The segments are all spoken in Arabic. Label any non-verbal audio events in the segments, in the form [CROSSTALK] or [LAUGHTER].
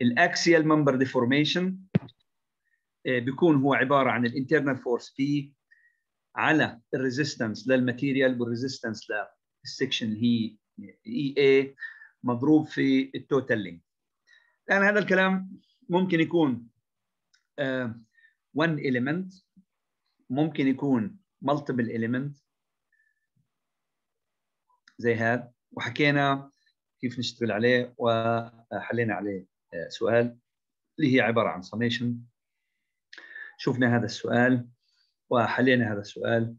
ال axial member deformation بيكون هو عبارة عن ال internal force P على الريزيستنس للماتيريال والريزيستنس للسكشن هي E A مضروب في ال total length الان هذا الكلام ممكن يكون uh, one element ممكن يكون multiple element زي هذا. وحكينا كيف نشتغل عليه وحلينا عليه. سؤال اللي هي عبارة عن summation. شفنا هذا السؤال وحلينا هذا السؤال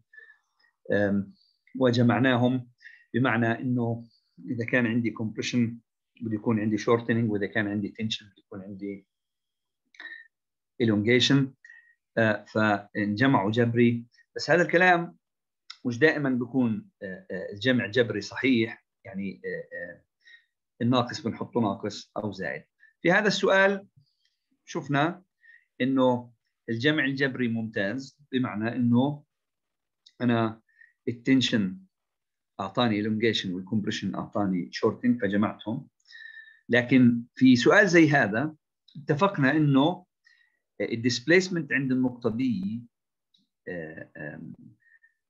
وجمعناهم بمعنى إنه إذا كان عندي compression بده يكون عندي shortening وإذا كان عندي tension بده يكون عندي elongation. فانجمعوا جبري. بس هذا الكلام مش دائما بيكون الجمع جبري صحيح يعني الناقص بنحطه ناقص أو زائد. في هذا السؤال شفنا إنه الجمع الجبري ممتاز بمعنى إنه أنا ال tension أعطاني elongation وال compression أعطاني shortening فجمعتهم. لكن في سؤال زي هذا اتفقنا إنه ال displacement عند النقطة D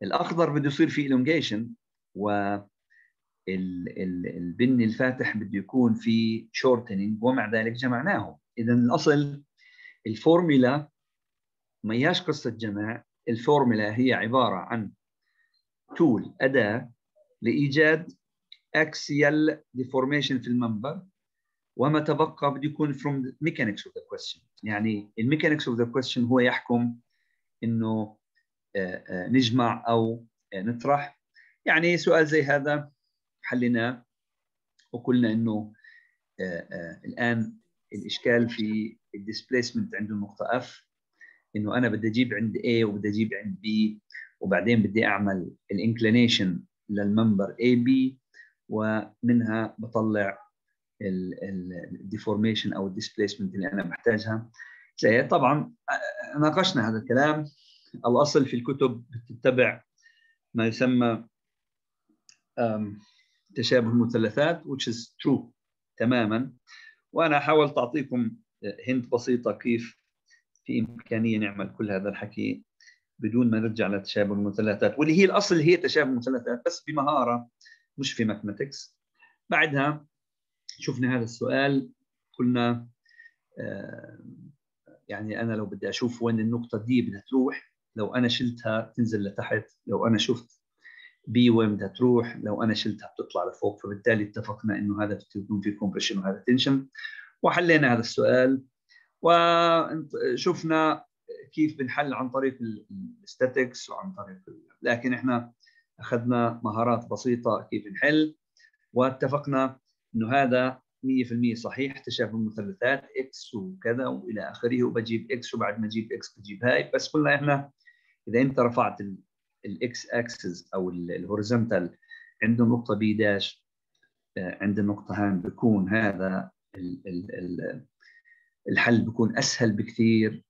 الأخضر بده يصير فيه elongation و البني الفاتح بده يكون في shortening ومع ذلك جمعناهم. اذا الأصل الفورمولا ما هياش قصة جمع الفورمولا هي عبارة عن tool أداة لإيجاد axial deformation في ال member وما تبقى بده يكون the mechanics of the question. يعني ال mechanics of the question هو يحكم إنه نجمع أو نطرح. يعني سؤال زي هذا حليناه وقلنا إنه الآن الإشكال في ال displacement عند النقطه F إنه أنا بدي أجيب عند A وبدي أجيب عند B وبعدين بدي أعمل ال inclination لل member B ومنها بطلع ال deformation أو ال displacement اللي أنا محتاجها. طبعا ناقشنا هذا الكلام. الأصل في الكتب بتتبع ما يسمى تشابه المثلثات which is true تماما. وأنا حاولت اعطيكم هنت بسيطة كيف في إمكانية نعمل كل هذا الحكي بدون ما نرجع لتشابه المثلثات واللي هي الأصل هي تشابه المثلثات بس بمهارة مش في ماثماتكس بعدها شفنا هذا السؤال قلنا يعني أنا لو بدي أشوف وين النقطة دي بدها تروح لو أنا شلتها تنزل لتحت لو أنا شفت B وين بدها تروح لو أنا شلتها بتطلع لفوق. فبالتالي اتفقنا إنه هذا بده في compression وهذا tension. وحلينا هذا السؤال. وشفنا كيف بنحل عن طريق ال statics وعن طريق لكن إحنا أخذنا مهارات بسيطة كيف نحل. واتفقنا إنه هذا 100% صحيح تشابه المثلثات X وكذا وإلى آخره. وبجيب X وبعد ما أجيب X بجيب هاي. بس قلنا إحنا إذا أنت رفعت الاكس اكسس أو ال horizontal عند النقطه B dash عند النقطه هان بيكون هذا الحل بيكون أسهل بكثير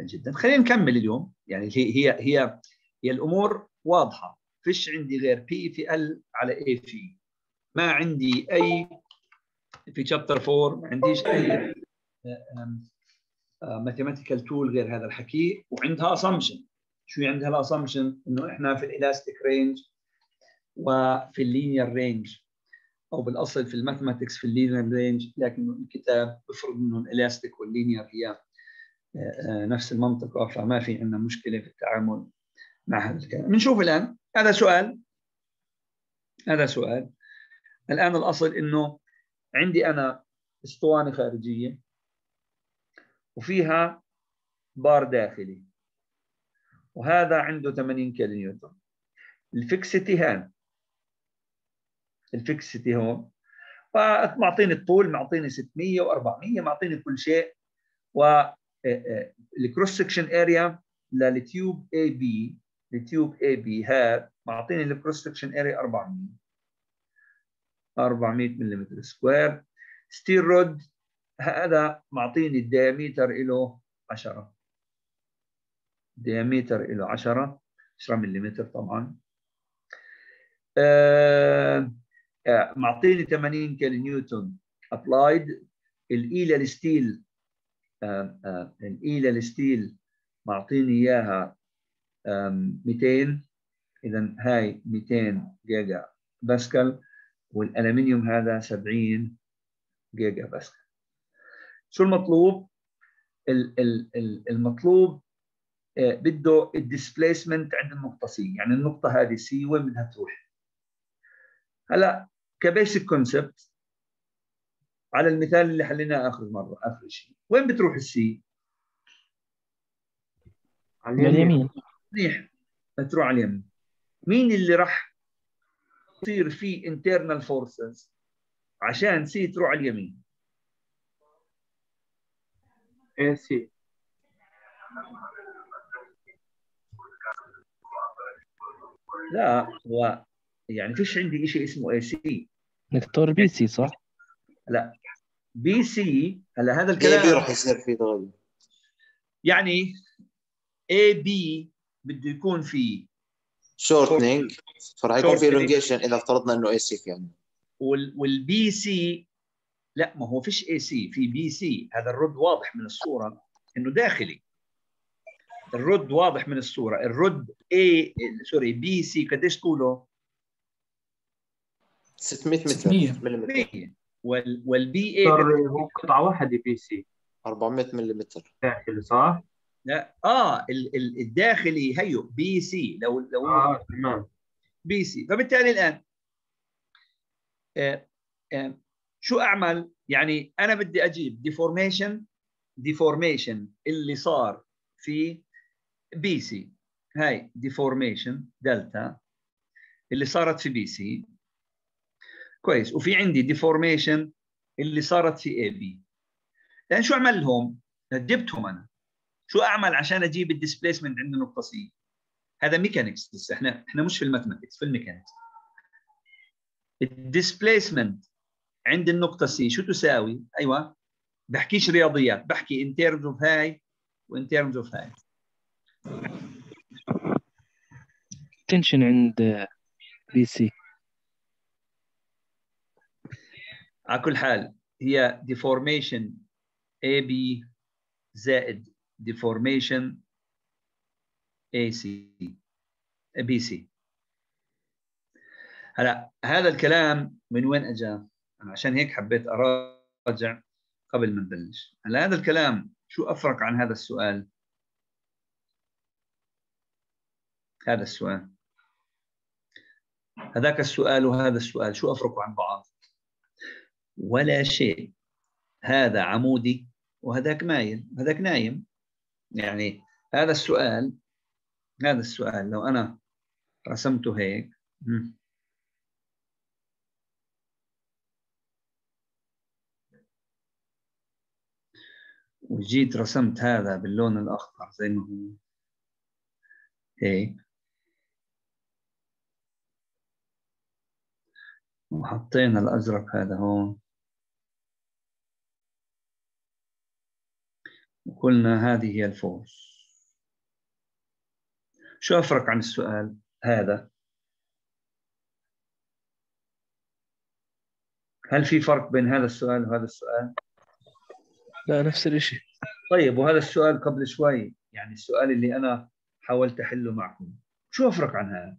جدا. خلينا نكمل اليوم. يعني هي هي هي هي الأمور واضحة. فيش عندي غير P في L على A في. ما عندي اي في chapter 4 ما عنديش اي mathematical tool غير هذا الحكي وعندها assumption شو عندها ال assumption إنه إحنا في ال elastic range وفي ال linear range أو بالأصل في ال mathematics في ال linear range لكن الكتاب بفرض إنه ال elastic وال linear هي نفس المنطقة فما في عندنا مشكلة في التعامل مع هذا الكلام. بنشوف الآن هذا سؤال. هذا سؤال. الآن الأصل إنه عندي أنا اسطوانة خارجية وفيها بار داخلي. وهذا عنده 80 كيلو نيوتن الفكسيتي هان. الفكسيتي هون. فمعطيني الطول معطيني 600 و400 معطيني كل شيء. و ال cross section area لل tube AB ال tube AB هاد معطيني ال cross section area 400 400 ملم square. steel rod هذا معطيني ال diameter له 10 diameter له 10 10 ملم طبعا. آه معطيني 80 كيلو نيوتن ابلايد الاي للستيل الاي للستيل معطيني إياها 200 اذا هاي 200 جيجا باسكال والألمنيوم هذا 70 جيجا باسكال. شو المطلوب؟ المطلوب آه، بده ال displacement عند النقطه C يعني النقطة هذه C وين بدها تروح؟ هلا ك basic concept على المثال اللي حليناه آخر مرة آخر شيء. وين بتروح ال C على اليمين. منيح. بتروح على اليمين. مين اللي راح يصير في internal forces عشان C تروح على اليمين؟ AC لا هو يعني فيش عندي شيء اسمه AC دكتور BC صح؟ لا. BC هلا هذا AB الكلام. راح يصير في تغير يعني AB بده يكون في shortening فراح يكون في Shortening. elongation إذا افترضنا إنه AC يعني وال BC لا ما هو فيش اي سي في بي سي هذا ال rod واضح من الصورة إنه داخلي. ال rod واضح من الصورة. ال rod A sorry BC قديش طوله؟ 600 متر 600. ملم 100 وال وال BA هو قطعة واحدة BC 400 ملم داخلي صح؟ لا آه ال- ال- الداخلي هيو BC لو لو آه تمام. BC فبالتالي الآن آه آه شو أعمل؟ يعني أنا بدي أجيب deformation deformation اللي صار في BC. هاي deformation delta اللي صارت في BC. كويس. وفي عندي deformation اللي صارت في AB لأن شو أعمل لهم؟ جبتهم أنا. شو أعمل عشان أجيب ال displacement عند النقطه C هذا mechanics لسه إحنا إحنا مش في ال mathematics في ال mechanics. ال displacement عند النقطة C شو تساوي؟ أيوه. بحكيش رياضيات بحكي in terms of هاي و in terms of هاي tension عند BC على كل حال هي deformation AB زائد deformation AC BC هلا هذا الكلام من وين اجى؟ عشان هيك حبيت أراجع قبل ما نبلش هلا هذا الكلام شو أفرق عن هذا السؤال؟ هذا السؤال هذاك السؤال وهذا السؤال شو افرقوا عن بعض؟ ولا شيء هذا عمودي وهذاك مايل هذاك نايم يعني هذا السؤال هذا السؤال لو أنا رسمته هيك. وجيت رسمت هذا باللون الأخضر زي ما هو هيك وحطينا الأزرق هذا هون. وقلنا هذه هي الفورس. شو أفرق عن السؤال هذا؟ هل في فرق بين هذا السؤال وهذا السؤال؟ لا نفس الشيء طيب وهذا السؤال قبل شوي يعني السؤال اللي أنا حاولت أحله معكم. شو أفرق عن هذا؟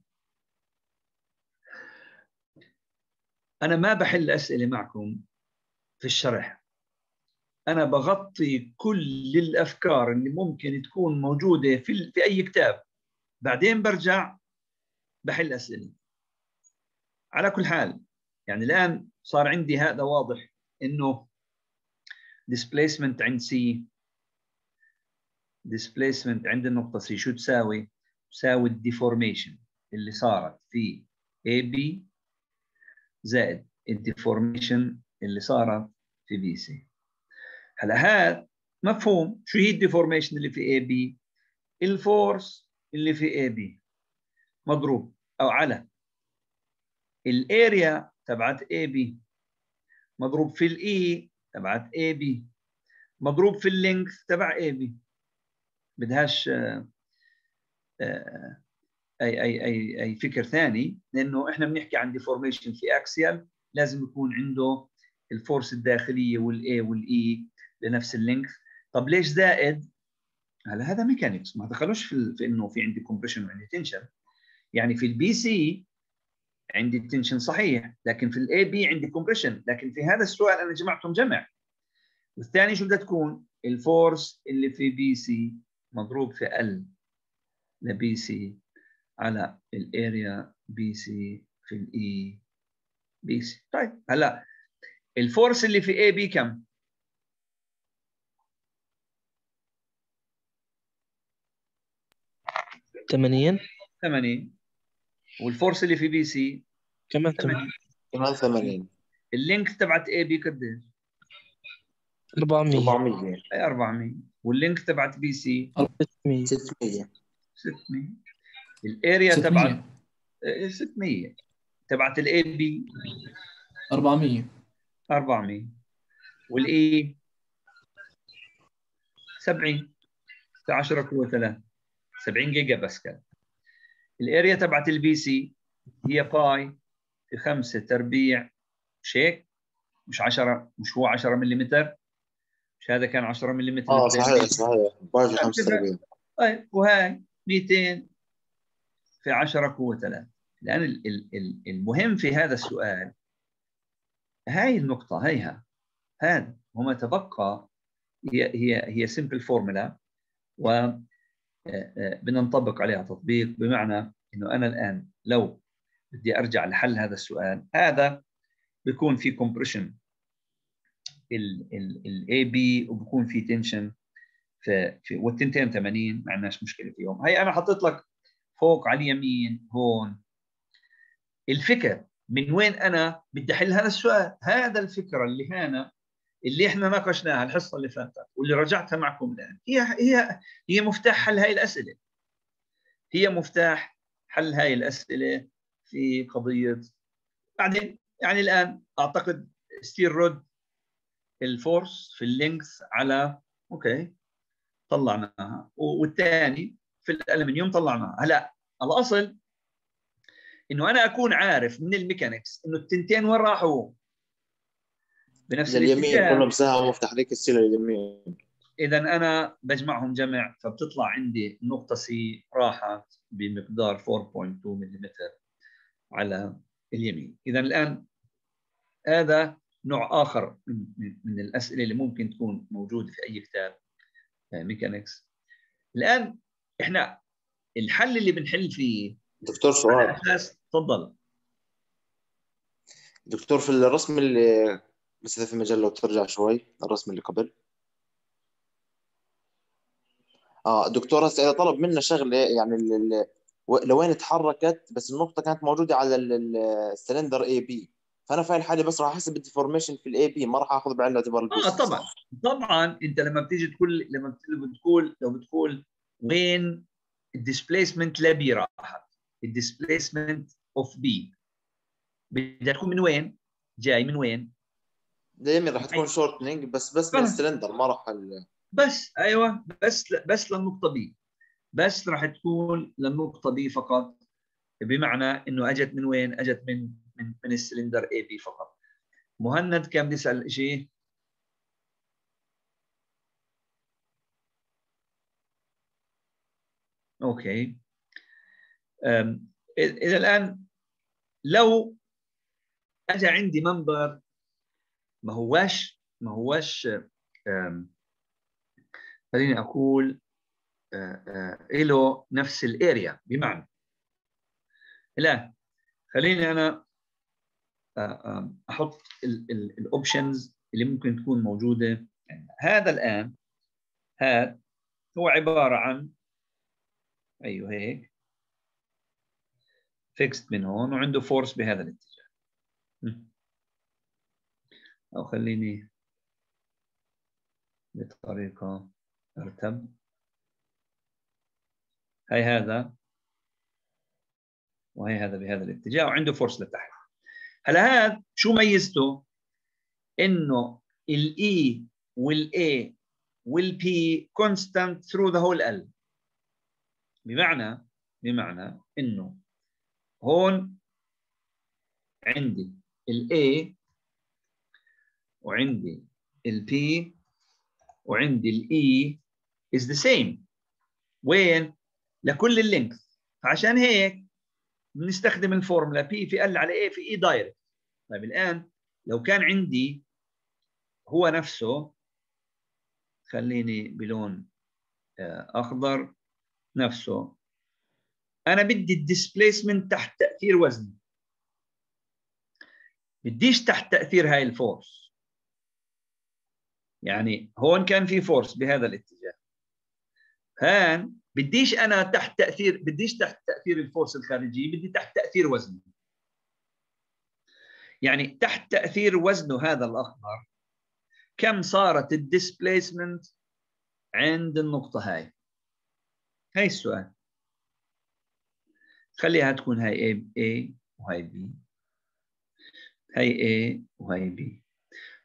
أنا ما بحل أسئلة معكم في الشرح. أنا بغطي كل الأفكار اللي ممكن تكون موجودة في, في أي كتاب. بعدين برجع بحل أسئلة. على كل حال يعني الآن صار عندي هذا واضح إنه displacement عند C displacement عند النقطة C شو تساوي؟ تساوي الديفورميشن اللي صارت في AB زائد ال deformation اللي صارت في BC هلا هذا مفهوم. شو هي ال deformation اللي في AB ال force اللي في AB مضروب. أو على. ال area تبعت AB مضروب في ال E تبعت AB مضروب في ال length تبع AB بدهاش آه، آه، أي أي أي أي فكر ثاني لأنه إحنا بنحكي عن deformation في axial لازم يكون عنده ال force الداخلية وال A وال E لنفس ال length طب ليش زائد؟ هلا هذا mechanics ما دخلوش في, في إنه في عندي compression وعندي tension يعني في ال BC عندي ال tension صحيح لكن في ال AB عندي compression لكن في هذا السؤال أنا جمعتهم جمع. والثاني شو بدها تكون؟ ال force اللي في BC مضروب في ال L BC على ال area BC في ال E BC طيب هلا ال force اللي في AB كم؟ 80 80 وال force اللي في BC كمان 80 كمان 80 ال length تبعت AB قديش؟ 400 400 أي 400 وال length تبعت BC 600 600 600 ال area تبعت A، 600 تبعت ال AB 400 400 وال E 70 في 10 قوه 3 70 جيجا باسكال ال area تبعت ال BC هي pi في 5 تربيع مش هيك؟ مش 10 مش هو 10 ملم مش هذا كان 10 ملم آه صحيح صحيح. باجي 5 تربيع. طيب وهاي 200 في 10 قوة 3 لأن ال- ال- ال- المهم في هذا السؤال هاي النقطة هيها هذا وما تبقى هي هي هي سمبل فورمولا و آه، آه، بدنا نطبق عليها تطبيق بمعنى إنه أنا الآن لو بدي أرجع لحل هذا السؤال هذا بيكون في compression ال AB وبكون في tension في والتنتين 80 ما عندناش مشكلة فيهم هي أنا حطيت لك فوق على اليمين هون. الفكر من وين أنا بدي احل هذا السؤال؟ هذا الفكرة اللي هنا اللي إحنا ناقشناها الحصة اللي فاتت واللي رجعتها معكم الآن. هي هي هي مفتاح حل هاي الأسئلة. هي مفتاح حل هاي الأسئلة في قضية بعدين يعني الآن أعتقد steel rod ال force في ال length على okay طلعناها. والثاني في الالمنيوم طلعناها. هلا الأصل إنه أنا أكون عارف من ال mechanics إنه التنتين وين راحوا؟ بنفس الاتجاه. كلهم سهم مفتح لك السيل لليمين. إذا أنا بجمعهم جمع فبتطلع عندي النقطه C راحت بمقدار 4.2 ملم على اليمين. إذا الآن هذا نوع آخر من, من, من الأسئلة اللي ممكن تكون موجودة في أي كتاب mechanics الآن إحنا الحل اللي بنحل فيه. دكتور سؤال. تفضل. دكتور في الرسم اللي بس إذا في مجال لو ترجع شوي الرسم اللي قبل. آه دكتور هسه إذا طلب منا شغلة يعني لوين تحركت بس النقطة كانت موجودة على ال- ال- ال cylinder AB فأنا في الحالة بس راح أحسب ال deformation في ال AB ما راح أخذ بعين الاعتبار آه طبعا. طبعا أنت لما بتيجي تقول لما بت- بتقول لو بتقول وين ال displacement ل B راحت ال displacement of B بدها تكون من وين؟ جاي من وين؟ دائما راح تكون shortening بس بس من. السلندر ما راح ال- بس أيوه بس بس للنقطة B بس راح تكون للنقطة B فقط بمعنى إنه أجت من وين؟ أجت من من من ال cylinder AB فقط مهند كان بيسال شيء Okay. إذا الآن لو اجى عندي member ما هواش ما هواش خليني أقول له نفس ال area بمعنى. الآن خليني أنا أحط ال options اللي ممكن تكون موجودة هذا الآن هذا هو عبارة عن أيوه هيك. Fixed من هون وعنده force بهذا الاتجاه. أو خليني بطريقة أرتب. هي هذا. وهي هذا بهذا الاتجاه وعنده force لتحت هلا هذا شو ميزته؟ إنه ال A وال E وال P constant through the whole ال بمعنى بمعنى إنه هون عندي ال A وعندي ال P وعندي ال E is the same. وين؟ لكل ال length فعشان هيك بنستخدم ال formula P في L على A في E direct طيب الآن لو كان عندي هو نفسه خليني بلون آه، أخضر. نفسه. أنا بدي ال displacement تحت تأثير وزني. بديش تحت تأثير هاي ال force يعني هون كان في force بهذا الاتجاه. هان بديش أنا تحت تأثير بديش تحت تأثير ال force الخارجية بدي تحت تأثير وزنه يعني تحت تأثير وزنه هذا الأخضر كم صارت ال displacement عند النقطة هاي؟ هاي السؤال. خليها تكون هاي A, A وهاي B. هاي A وهاي B.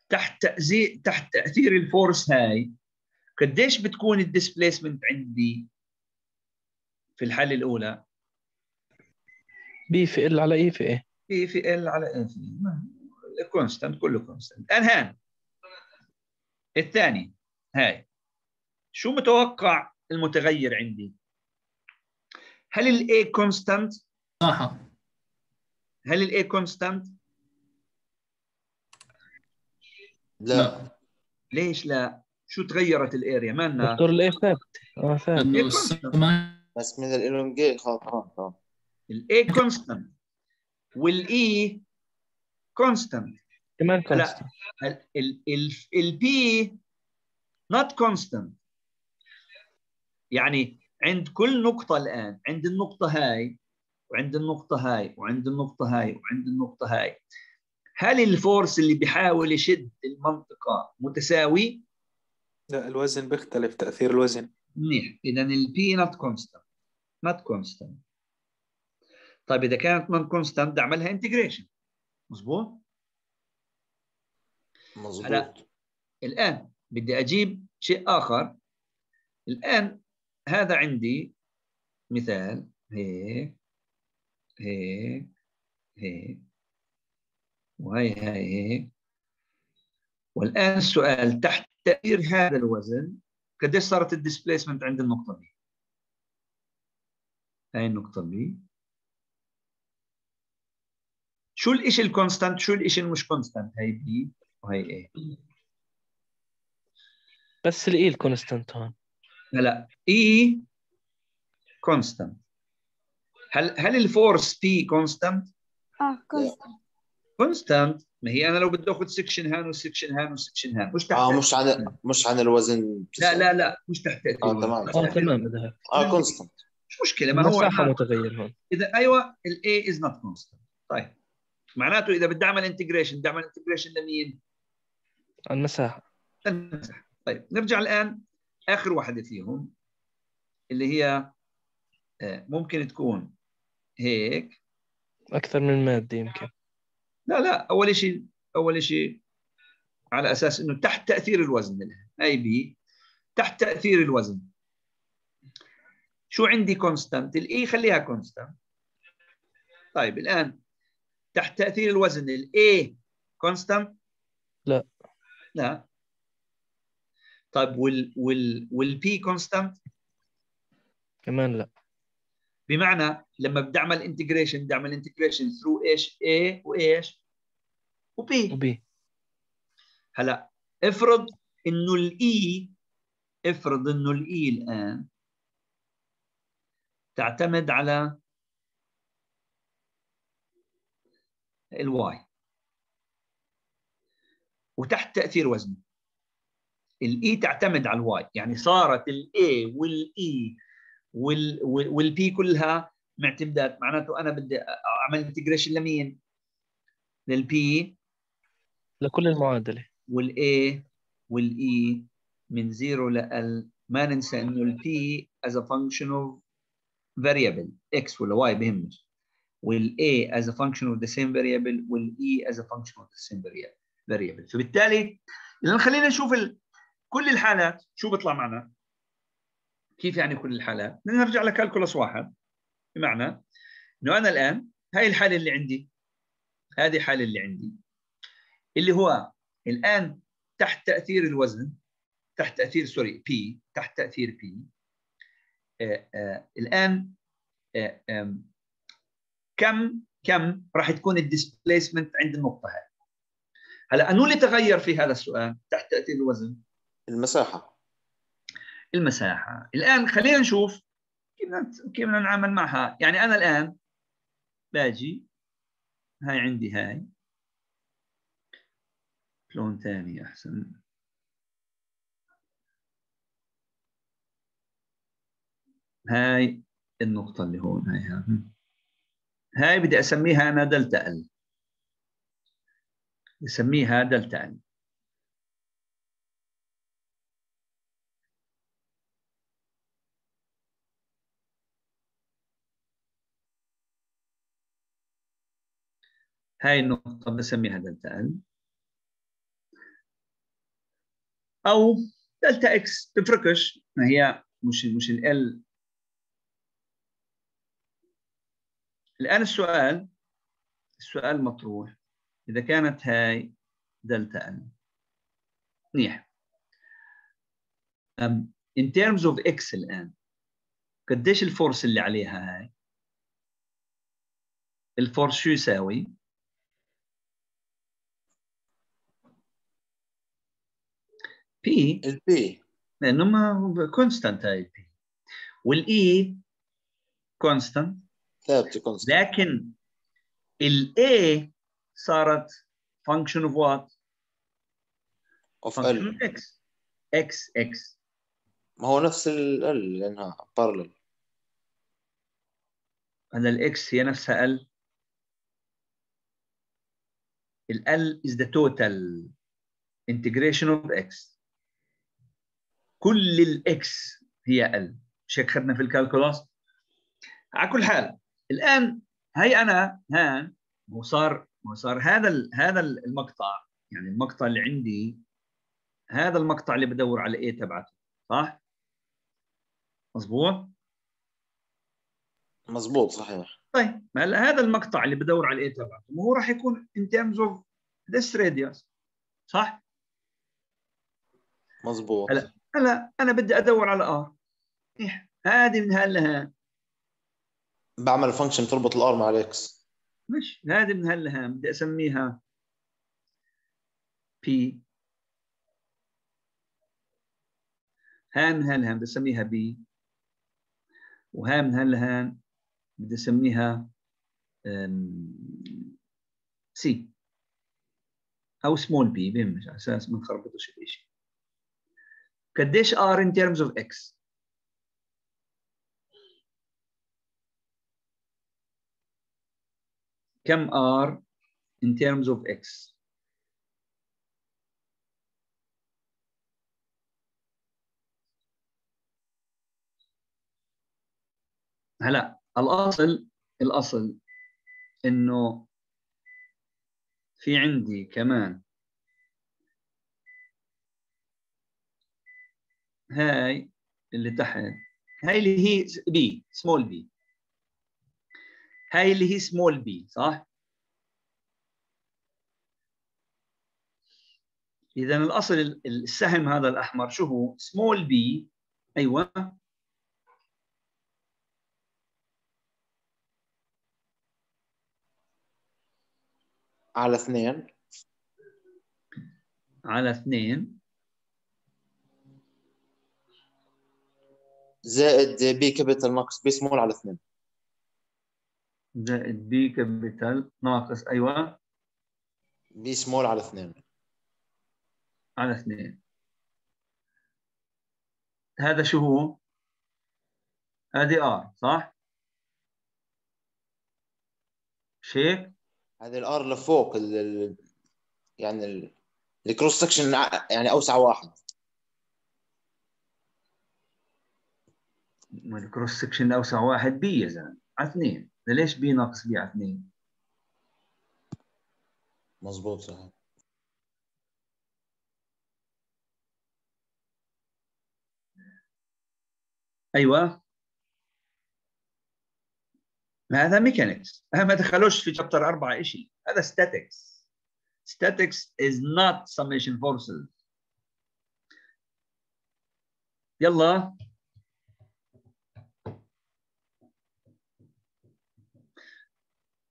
تحت تأزي... تحت تأثير ال force هاي قديش بتكون ال displacement عندي في الحالة الأولى؟ P في L على A في E P في L على ان في constant كله constant الان الثاني هاي. شو متوقع المتغير عندي؟ هل ال E constant صح هل ال A constant لا. لا. ليش لا؟ شو تغيرت ال area مالنا؟ دكتور ثابت آه ثابت لأنه A السماء بس من الالونجي خلاص تمام تمام ال A constant وال E constant كمان لا. constant ال P not constant. يعني عند كل نقطة الآن عند النقطة هاي وعند النقطة هاي وعند النقطة هاي وعند النقطة هاي. هل ال force اللي بيحاول يشد المنطقة متساوي؟ لا الوزن بيختلف تأثير الوزن. منيح. إذا ال P not constant not constant. طيب إذا كانت non constant بدي أعملها integration. مظبوط؟ مظبوط. الآن بدي أجيب شيء آخر. الآن هذا عندي مثال. هيك هيك هيك وهي هاي هيك والآن السؤال تحت تأثير هذا الوزن قديش صارت ال displacement عند النقطة D؟ هاي النقطة D شو الإشي ال constant؟ شو الإشي المش constant؟ هاي P وهي A بس ال E ال constant هون. هلا E constant هل هل ال force P constant؟ آه constant constant ما هي أنا لو بدي آخذ section هان و section هان و section هان. مش تحت آه مش عن مش عن الوزن لا لا لا مش تحت آه. تمام. آه تمام. آه constant مش مشكلة ما هو المساحة أنا- متغير هون. إذا أيوه ال A is not constant طيب. معناته إذا بدي أعمل integration بدي أعمل integration لمين؟ المساحة. المساحة. طيب نرجع الآن آخر واحدة فيهم اللي هي آه، ممكن تكون هيك. أكثر من مادة يمكن. لا لا أول شيء أول شيء على أساس إنه تحت تأثير الوزن الان A B تحت تأثير الوزن. شو عندي constant ال E خليها constant طيب الآن تحت تأثير الوزن ال E constant لا. لا. طيب وال وال وال P constant كمان لا. بمعنى لما بدي أعمل integration بدي أعمل integration through إيش؟ A وإيش؟ و P و P. هلا افرض إنه ال A افرض إنه ال A الآن تعتمد على ال Y وتحت تأثير وزنه. ال A تعتمد على ال Y. يعني صارت ال A وال E وال P كلها معتمدات معناته أنا بدي أعمل integration لمين؟ لل P لكل المعادلة. وال A وال E من 0 ل L ما ننسى إنه ال P as a function of variable. X ولا y بهمش. وال A as a function of the same variable وال E as a function of the same variable. فبالتالي خلينا نشوف ال... كل الحالات شو بيطلع معنا؟ كيف يعني كل الحالات؟ بدنا نرجع ل calculus واحد. بمعنى إنه أنا الآن هاي الحالة اللي عندي هذه الحاله اللي عندي اللي هو الآن تحت تأثير الوزن تحت تأثير sorry P تحت تأثير P آه آه الآن آه كم كم راح تكون ال displacement عند النقطة هذه هلا أنو اللي تغير في هذا السؤال؟ تحت تأثير الوزن. المساحة. المساحة. الآن خلينا نشوف كيف كيف بدنا نتعامل معها. يعني أنا الآن باجي هاي عندي هاي. لون ثاني أحسن؟ هاي النقطة اللي هون هاي ها. هاي بدي أسميها أنا delta L بسميها delta L هاي النقطة بسميها delta L أو delta X تفرقش. ما هي مش مش ال الآن السؤال السؤال مطروح. إذا كانت هاي delta L منيح. in terms of x الآن قديش ال force اللي عليها هاي؟ ال force شو يساوي؟ P ال P لأنه ما constant هاي ال P وال E constant ثابتة const لكن ال A صارت function of what؟ of ال x. X x. ما هو نفس ال L لأنها parallel هذا ال X هي نفسها ال L is the total integration of x. كل ال X هي L مش هيك اخذنا في ال calculus على كل حال الآن هي أنا هان هو صار هو صار هذا ال- هذا المقطع يعني المقطع اللي عندي هذا المقطع اللي بدور على A تبعته صح؟ مظبوط؟ مزبوط صحيح طيب هلا هذا المقطع اللي بدور على الايه تبعته ما هو راح يكون in terms of this radius صح؟ مزبوط هلا هلا أنا بدي أدور على R منيح هذه من هلا لهان بعمل function تربط ال R مع ال X مش هذه من هلا لهان بدي أسميها B ها من هلا لهان بدي أسميها B وها من هلا لهان بدي أسميها C أو small b بهمش على أساس ما نخربطش الشيء قديش R in terms of x كم R in terms of x هلا الأصل الأصل إنه في عندي كمان هاي اللي تحت. هاي اللي هي b small b هاي اللي هي small b صح؟ إذا الأصل السهم هذا الأحمر شو هو؟ small b أيوه. على اثنين. على اثنين. زائد B capital ناقص b small على اثنين زائد B capital ناقص أيوه b small على اثنين على اثنين هذا شو هو؟ هذه R صح؟ مش هيك؟ هذه ال R لفوق ال ال يعني ال- ال cross section يعني أوسع واحد ال cross section أوسع واحد B يا زلمة. على اثنين. ليش B ناقص b على اثنين؟ مزبوط صحيح. أيوه. هذا mechanics [LAUGHS] ما دخلوش في chapter أربعة شيء هذا statics statics is not summation forces. يلا.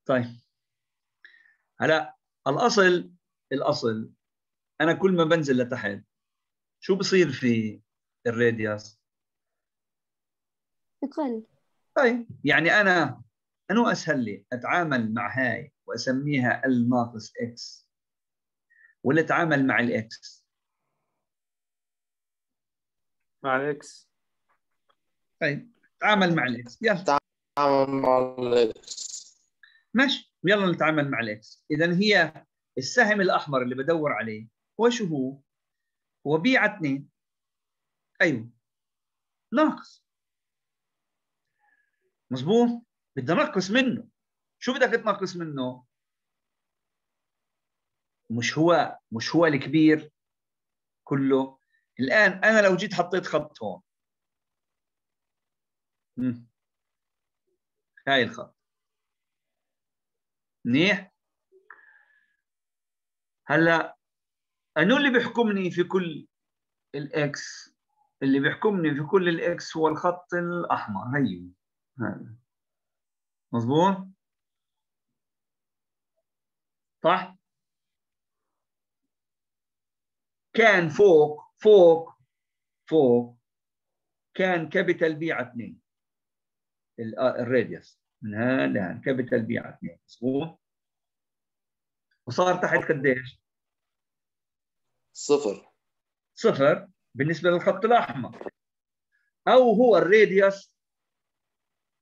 طيب. هلا الأصل الأصل أنا كل ما بنزل لتحت شو بصير في ال radius؟ يقل طيب يعني أنا أنو أسهل لي؟ أتعامل مع هاي وأسميها L ناقص X ولا أتعامل مع الإكس؟ مع الإكس. طيب تعامل مع الإكس. يلا. تعامل مع الإكس. ماشي يلا نتعامل مع ال X. اذا هي السهم الأحمر اللي بدور عليه هو شو هو؟ هو B على 2 أيوه. ناقص. مظبوط؟ بدنا نقص منه. شو بدك تنقص منه؟ مش هو مش هو الكبير كله. الآن أنا لو جيت حطيت خط هون. هاي الخط. منيح هلا أنو اللي بيحكمني في كل الإكس؟ اللي بيحكمني في كل الإكس هو الخط الأحمر هيو هذا مظبوط؟ صح؟ كان فوق فوق فوق. كان capital B على 2 ال radius. من هان لهان capital B على 2 مظبوط وصار تحت قديش؟ صفر صفر بالنسبة للخط الأحمر أو هو ال radius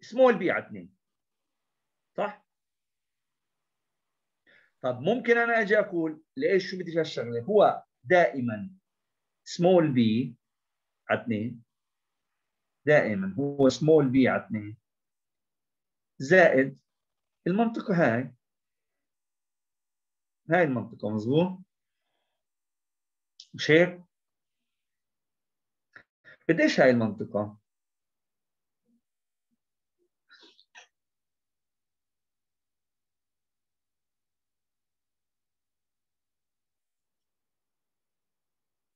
small b على 2 صح؟ طب ممكن أنا أجي أقول ليش شو بدي هالشغله؟ هو دائما small b على 2 دائما هو small b على 2 زائد المنطقة هاي هاي المنطقة مظبوط مش هيك؟ قديش هاي المنطقة؟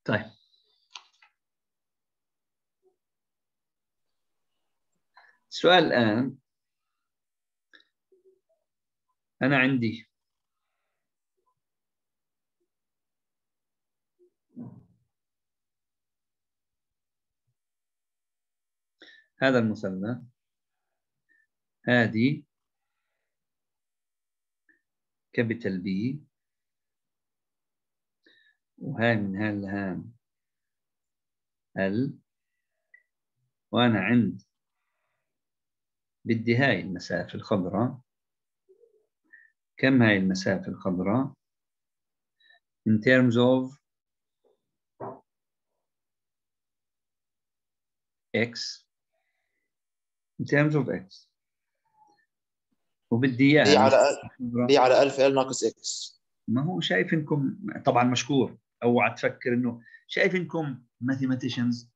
طيب السؤال الآن أنا عندي. هذا المثلث هذه capital B وهاي من هان لهان L وأنا عند. بدي هاي المسافة الخضراء. كم هاي المسافة الخضراء in terms of x in terms of x. وبدي إياها على بي على 1000 ال ناقص إكس ما هو شايف إنكم طبعا مشكور اوعى تفكر إنه شايف إنكم ماثيماتيشنز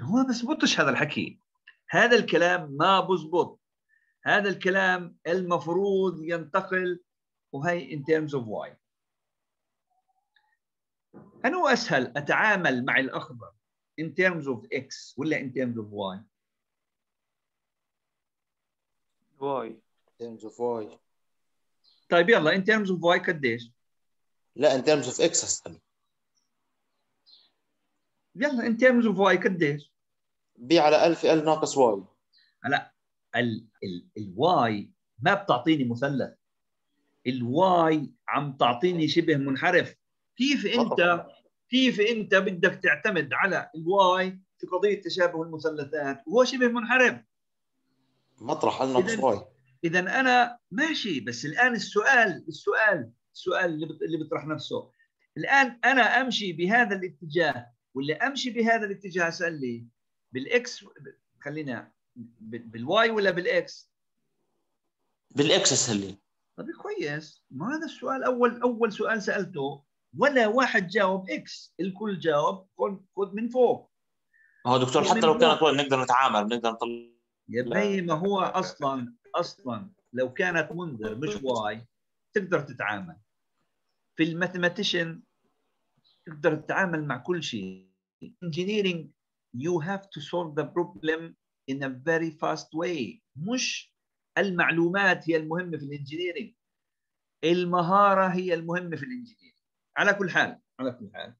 هو بزبطش هذا الحكي. هذا الكلام ما بزبط. هذا الكلام المفروض ينتقل وهي in terms of y أنو أسهل أتعامل مع الأخضر in terms of x ولا in terms of y Y. Terms of y. طيب يلا in terms of y قديش؟ لا in terms of x أسهل. يلا in terms of y قديش؟ B على 1000 L ناقص Y. هلا ال ال ال Y ما بتعطيني مثلث. ال Y عم تعطيني شبه منحرف. كيف انت كيف أنت بدك تعتمد على ال Y في قضية تشابه المثلثات وهو شبه منحرف؟ مطرح إذن- Y اذا أنا ماشي بس الآن السؤال السؤال السؤال اللي بيطرح نفسه. الآن أنا أمشي بهذا الاتجاه ولا أمشي بهذا الاتجاه؟ أسأل لي. بال X خلينا بال Y ولا بال X؟ بال X اسهل لي. طيب كويس. ما هذا السؤال أول أول سؤال سألته ولا واحد جاوب X الكل جاوب خذ من فوق. ما هو دكتور حتى لو كانت Y نقدر نتعامل بنقدر نطلع. يا بي ما هو أصلا أصلا لو كانت منذر مش Y تقدر تتعامل. في ال mathematician تقدر تتعامل مع كل شيء. Engineering you have to solve the problem in a very fast way. مش المعلومات هي المهمة في ال engineering. المهارة هي المهمة في ال engineering. على كل حال على كل حال.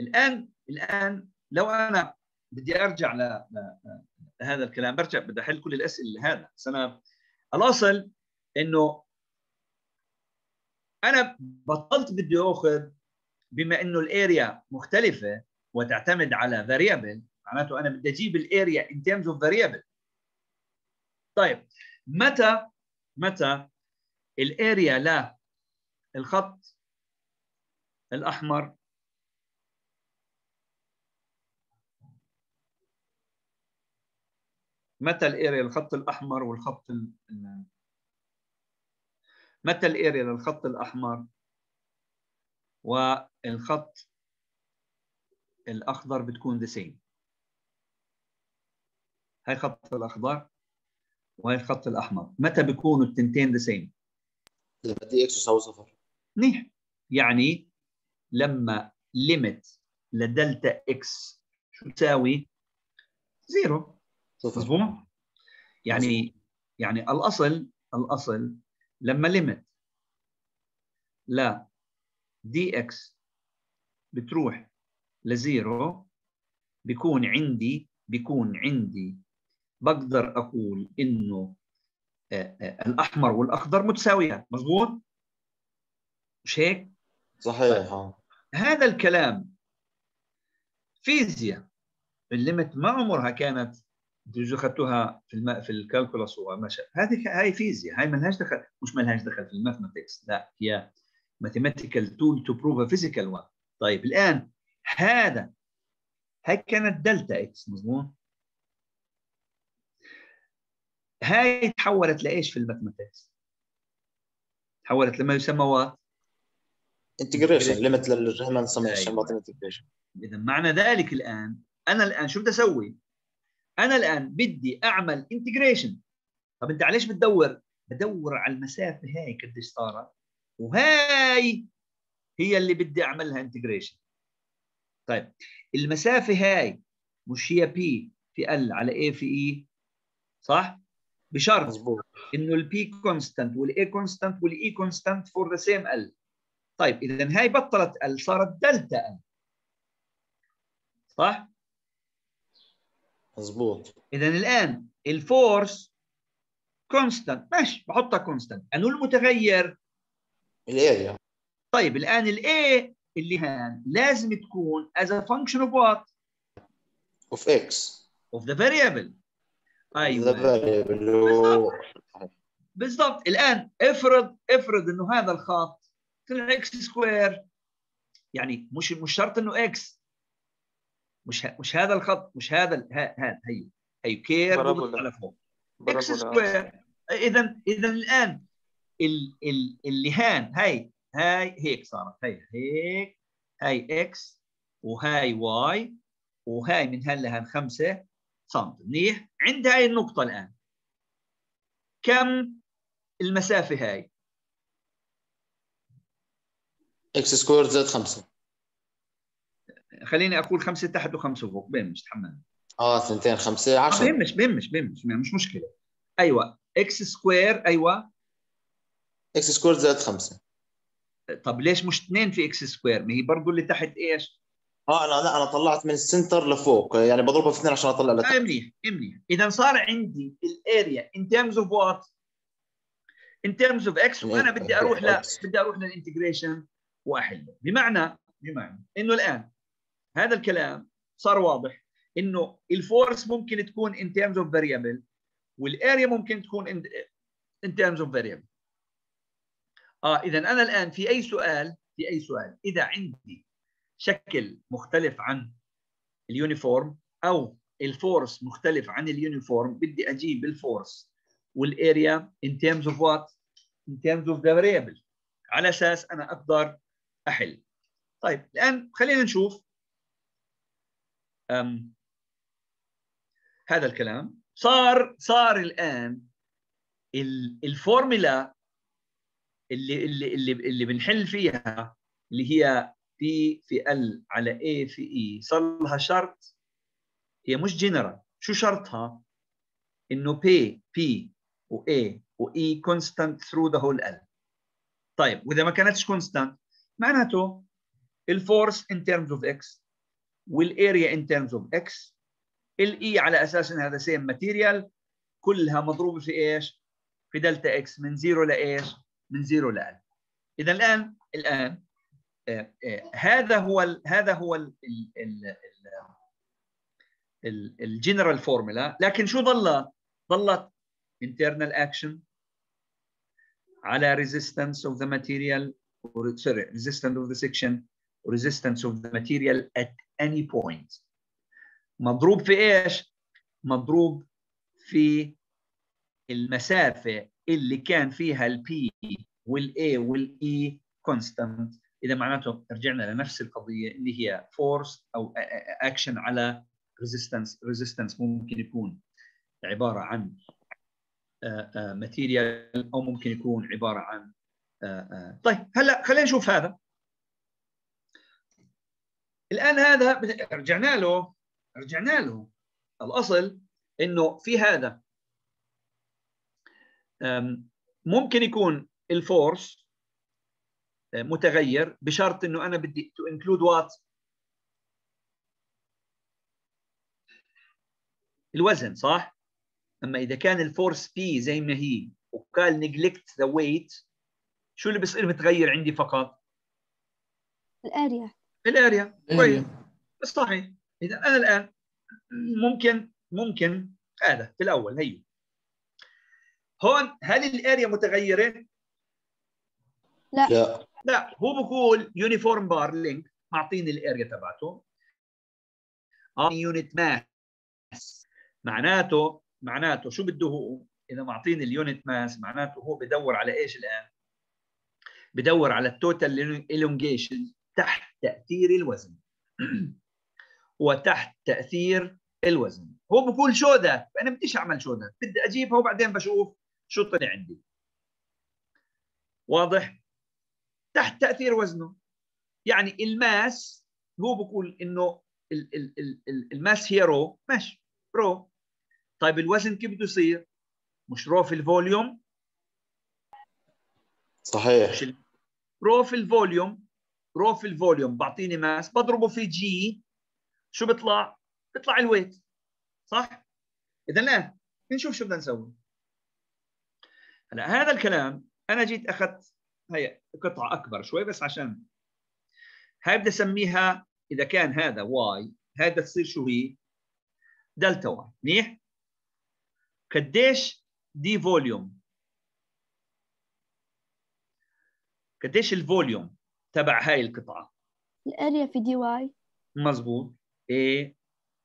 الآن الآن لو أنا بدي أرجع. لهذا الكلام برجع بدي أحل كل الأسئلة هذا. بس أنا الأصل إنه أنا بطلت بدي أخذ بما إنه ال area مختلفة وتعتمد على variable معناته أنا بدي أجيب ال area in terms of variable. طيب متى متى ال area لا الخط الأحمر؟ متى ال area للخط الأحمر والخط ال... متى ال area للخط الأحمر والخط الأخضر بتكون the same هاي الخط الأخضر وهي الخط الأحمر. متى بيكونوا التنتين the same لما dx يساوي صفر. منيح. يعني لما limit ل delta X شو تساوي؟ zero. صفر. مضبوط؟ يعني يعني الأصل الأصل لما limit لا dx بتروح ل zero بيكون عندي بيكون عندي بقدر أقول إنه آه، آه، الأحمر والأخضر متساويات مضبوط؟ مش هيك؟ صحيح آه هذا الكلام فيزياء ال limit ما عمرها كانت أنتوا أخذتوها في الم... في ال calculus هذه هاي فيزياء هاي ما لهاش دخل مش ما لهاش دخل في ال mathematics لا هي tool to prove a physical one طيب الآن هذا هاي كانت delta X مضبوط هاي تحولت لإيش في ال mathematics تحولت لما يسمى what integration limit لل Riemann summation integration إذا معنى ذلك الآن أنا الآن شو بدي أسوي؟ أنا الآن بدي أعمل integration طب أنت عليش بتدور؟ بدور على المسافة هاي قديش صارت؟ وهاي هي اللي بدي أعملها integration طيب المسافة هاي مش هي P في L على A في E صح؟ بشرط مظبوط. إنه ال P constant وال A constant وال E constant for the same L طيب اذا هاي بطلت L صارت delta L صح؟ مظبوط. اذا الآن ال force constant ماشي بحطها constant انه المتغير؟ ال area طيب الآن ال A اللي هان لازم تكون as a function of what of X of the variable. أيوه. بالضبط. الآن افرض افرض إنه هذا الخط طلع X square يعني مش مش شرط إنه X. مش ه- مش هذا الخط مش هذا ال- ها- هذا هي هي كير. على فوق X. square. اذا اذا الآن ال ال اللي هان هاي هاي هيك صارت. هاي هيك. هاي X وهاي Y وهاي من هان لهان خمسة سم منيح؟ عند هاي النقطة الآن. كم المسافة هاي؟ X square زائد خمسة. خليني أقول خمسة تحت وخمسة فوق. بين مش تحمل آه ثنتين خمسة آه، 10 بهمش بهمش بهمش مش مشكلة. أيوة. X square أيوة. X square زائد خمسة. طب ليش مش اثنين في X square؟ ما هي برضه اللي تحت إيش؟ آه أنا لا أنا طلعت من ال center لفوق يعني بضربها في اثنين عشان اطلع لتحت. منيح منيح إذا صار عندي ال area in terms of what in terms of x وأنا بدي أروح ل. بدي أروح لل integration واحله بمعنى بمعنى إنه الآن هذا الكلام صار واضح إنه ال force ممكن تكون in terms of variable وال area ممكن تكون in terms of variable. آه إذا أنا الآن في أي سؤال في أي سؤال إذا عندي شكل مختلف عن ال uniform أو ال force مختلف عن ال uniform بدي أجيب ال force وال area in terms of what in terms of the variable. على أساس أنا أقدر أحل. طيب الآن خلينا نشوف أم هذا الكلام. صار صار الآن ال- الفورمولا اللي اللي اللي اللي بنحل فيها اللي هي P في L على A في E صار لها شرط هي مش جنرال شو شرطها؟ إنه P و A و E constant through the whole L. طيب وإذا ما كانتش constant معناته ال force in terms of X وال area in terms of X ال E على أساس انها هذا same material كلها مضروبة في إيش؟ في delta x من zero لايش؟ من zero ل L. إذا الآن الآن هذا هو ال هذا هو ال ال ال ال general formula لكن شو ظلت؟ ظلت internal action على resistance of the material or sorry resistance of the section resistance of the material at any point مضروب في إيش؟ مضروب في المسافة اللي كان فيها ال P وال A وال E constant إذا معناته رجعنا لنفس القضية اللي هي force أو action على resistance. Resistance ممكن يكون عبارة عن material أو ممكن يكون عبارة عن طيب هلا خلينا نشوف هذا. الآن هذا رجعنا له رجعنا له. الأصل إنه في هذا. ممكن يكون ال force متغير بشرط إنه أنا بدي to include weight الوزن صح؟ أما إذا كان ال force P زي ما هي وقال neglect the weight شو اللي بيصير متغير عندي فقط؟ ال area. ال area كويس بس صحيح. إذا أنا الآن ممكن ممكن هذا في الأول هي. هون هل ال area متغيرة؟ لا. لا. لا هو بقول uniform bar length معطيني ال area تبعته. unit mass معناته معناته شو بده هو؟ إذا معطيني ال unit mass معناته هو بدور على إيش الآن؟ بدور على ال total elongation تحت تأثير الوزن. [CLEARS THROAT] وتحت تأثير الوزن. هو بقول show that؟ أنا بديش أعمل show that. بدي أجيبها وبعدين بشوف شو طلع عندي. واضح؟ تحت تأثير وزنه. يعني ال mass هو بقول إنه ال mass هي rho. ماشي rho. طيب الوزن كيف بده يصير؟ مش rho في ال volume؟ صحيح. مش ال- rho في ال volume rho في ال volume. بعطيني mass. بضربه في جي شو بيطلع؟ بيطلع ال weight صح؟ اذا الان نشوف شو بدنا نسوي. هلا هذا الكلام أنا جيت أخذت هي قطعة أكبر شوي بس عشان. هاي بدي اسميها إذا كان هذا y هذا تصير شو هي؟ delta y. منيح؟ قديش d volume؟ قديش ال volume تبع هاي القطعة؟ ال area في dy. مزبوط A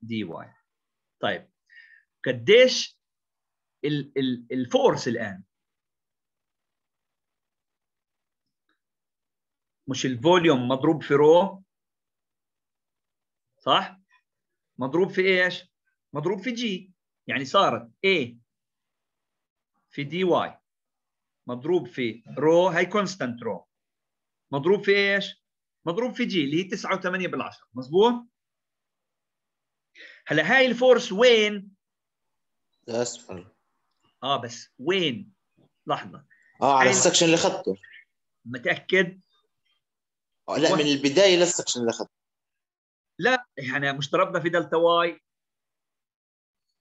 dy طيب. قديش ال ال ال force الآن؟ مش ال volume مضروب في rho؟ صح؟ مضروب في إيش؟ مضروب في جي يعني صارت A في dy مضروب في rho هي constant rho. مضروب في إيش؟ مضروب في جي اللي هي 9 و8 بالعشرة. مزبوط هلا هاي ال force وين؟ اسفل آه بس وين؟ لحظة. آه على ال section اللي اخذته متأكد؟ لا من البداية لل section اللي اخذته لا يعني مش ضربنا في delta y.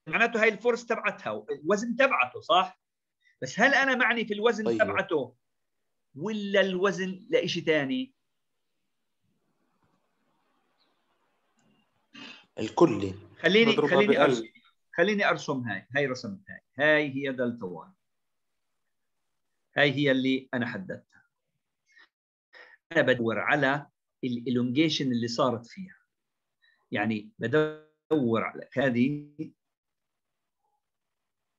معناته هاي ال force تبعتها الوزن تبعته صح؟ بس هل أنا معني في الوزن طيب. تبعته ولا الوزن لشيء ثاني الكلي خليني خليني. ارسم خليني أرسم هاي هاي رسمت هاي هاي هي delta y. هاي هي اللي أنا حددتها. أنا بدور على ال elongation اللي صارت فيها. يعني بدور على هذه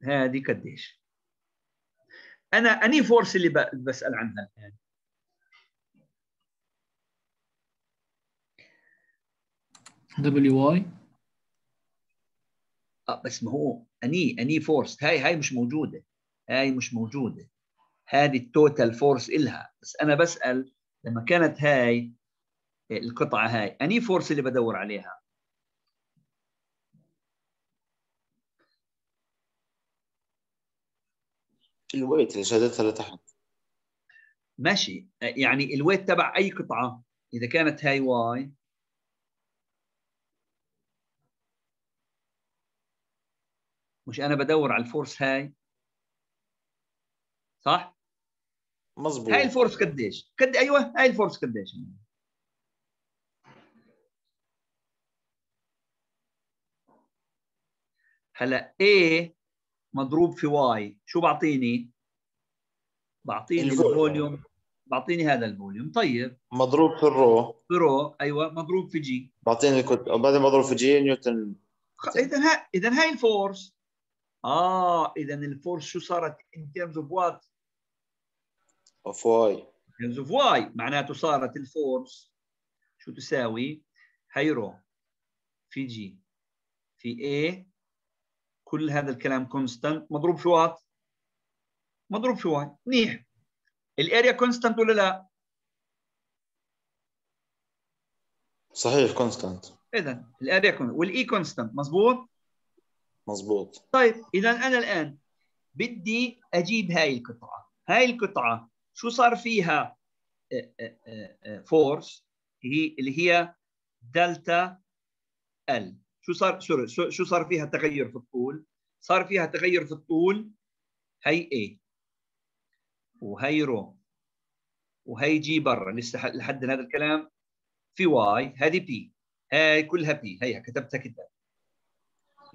هذه قديش. أنا any force اللي بسأل عنها الآن. دبليو واي آه بس ما هو any any force هاي هاي مش موجودة. هاي مش موجودة. هذه ال total force إلها. بس أنا بسأل لما كانت هاي القطعة هاي any force اللي بدور عليها. الويت اللي شدتها لتحت. ماشي. يعني ال weight تبع أي قطعة إذا كانت هاي y. مش أنا بدور على ال force هاي. صح؟ مظبوط هاي ال force قديش؟ قد أيوه هاي ال force قديش؟ هلا A مضروب في Y شو بعطيني؟ بعطيني ال volume. بعطيني هذا ال volume طيب مضروب في الرو في رو أيوه مضروب في جي بعطيني كنت وبعدين مضروب في g Newton اذا ها اذا هاي ال force آه اذا ال force شو صارت in terms of what؟ of y terms of y معناته صارت ال force شو تساوي؟ هي rho في g في A. كل هذا الكلام constant مضروب في what مضروب في y منيح. ال area constant ولا لا؟ صحيح constant اذا ال area constant وال E constant مضبوط مظبوط؟ طيب اذا أنا الآن بدي أجيب هاي القطعة. هاي القطعة شو صار فيها؟ force هي اللي هي delta L شو صار sorry شو صار فيها تغير في الطول؟ صار فيها تغير في الطول هي A. وهي rho. وهي g برا. لسه لحد هذا الكلام. في y هذه بي هاي كلها بي هيها كتبتها كده.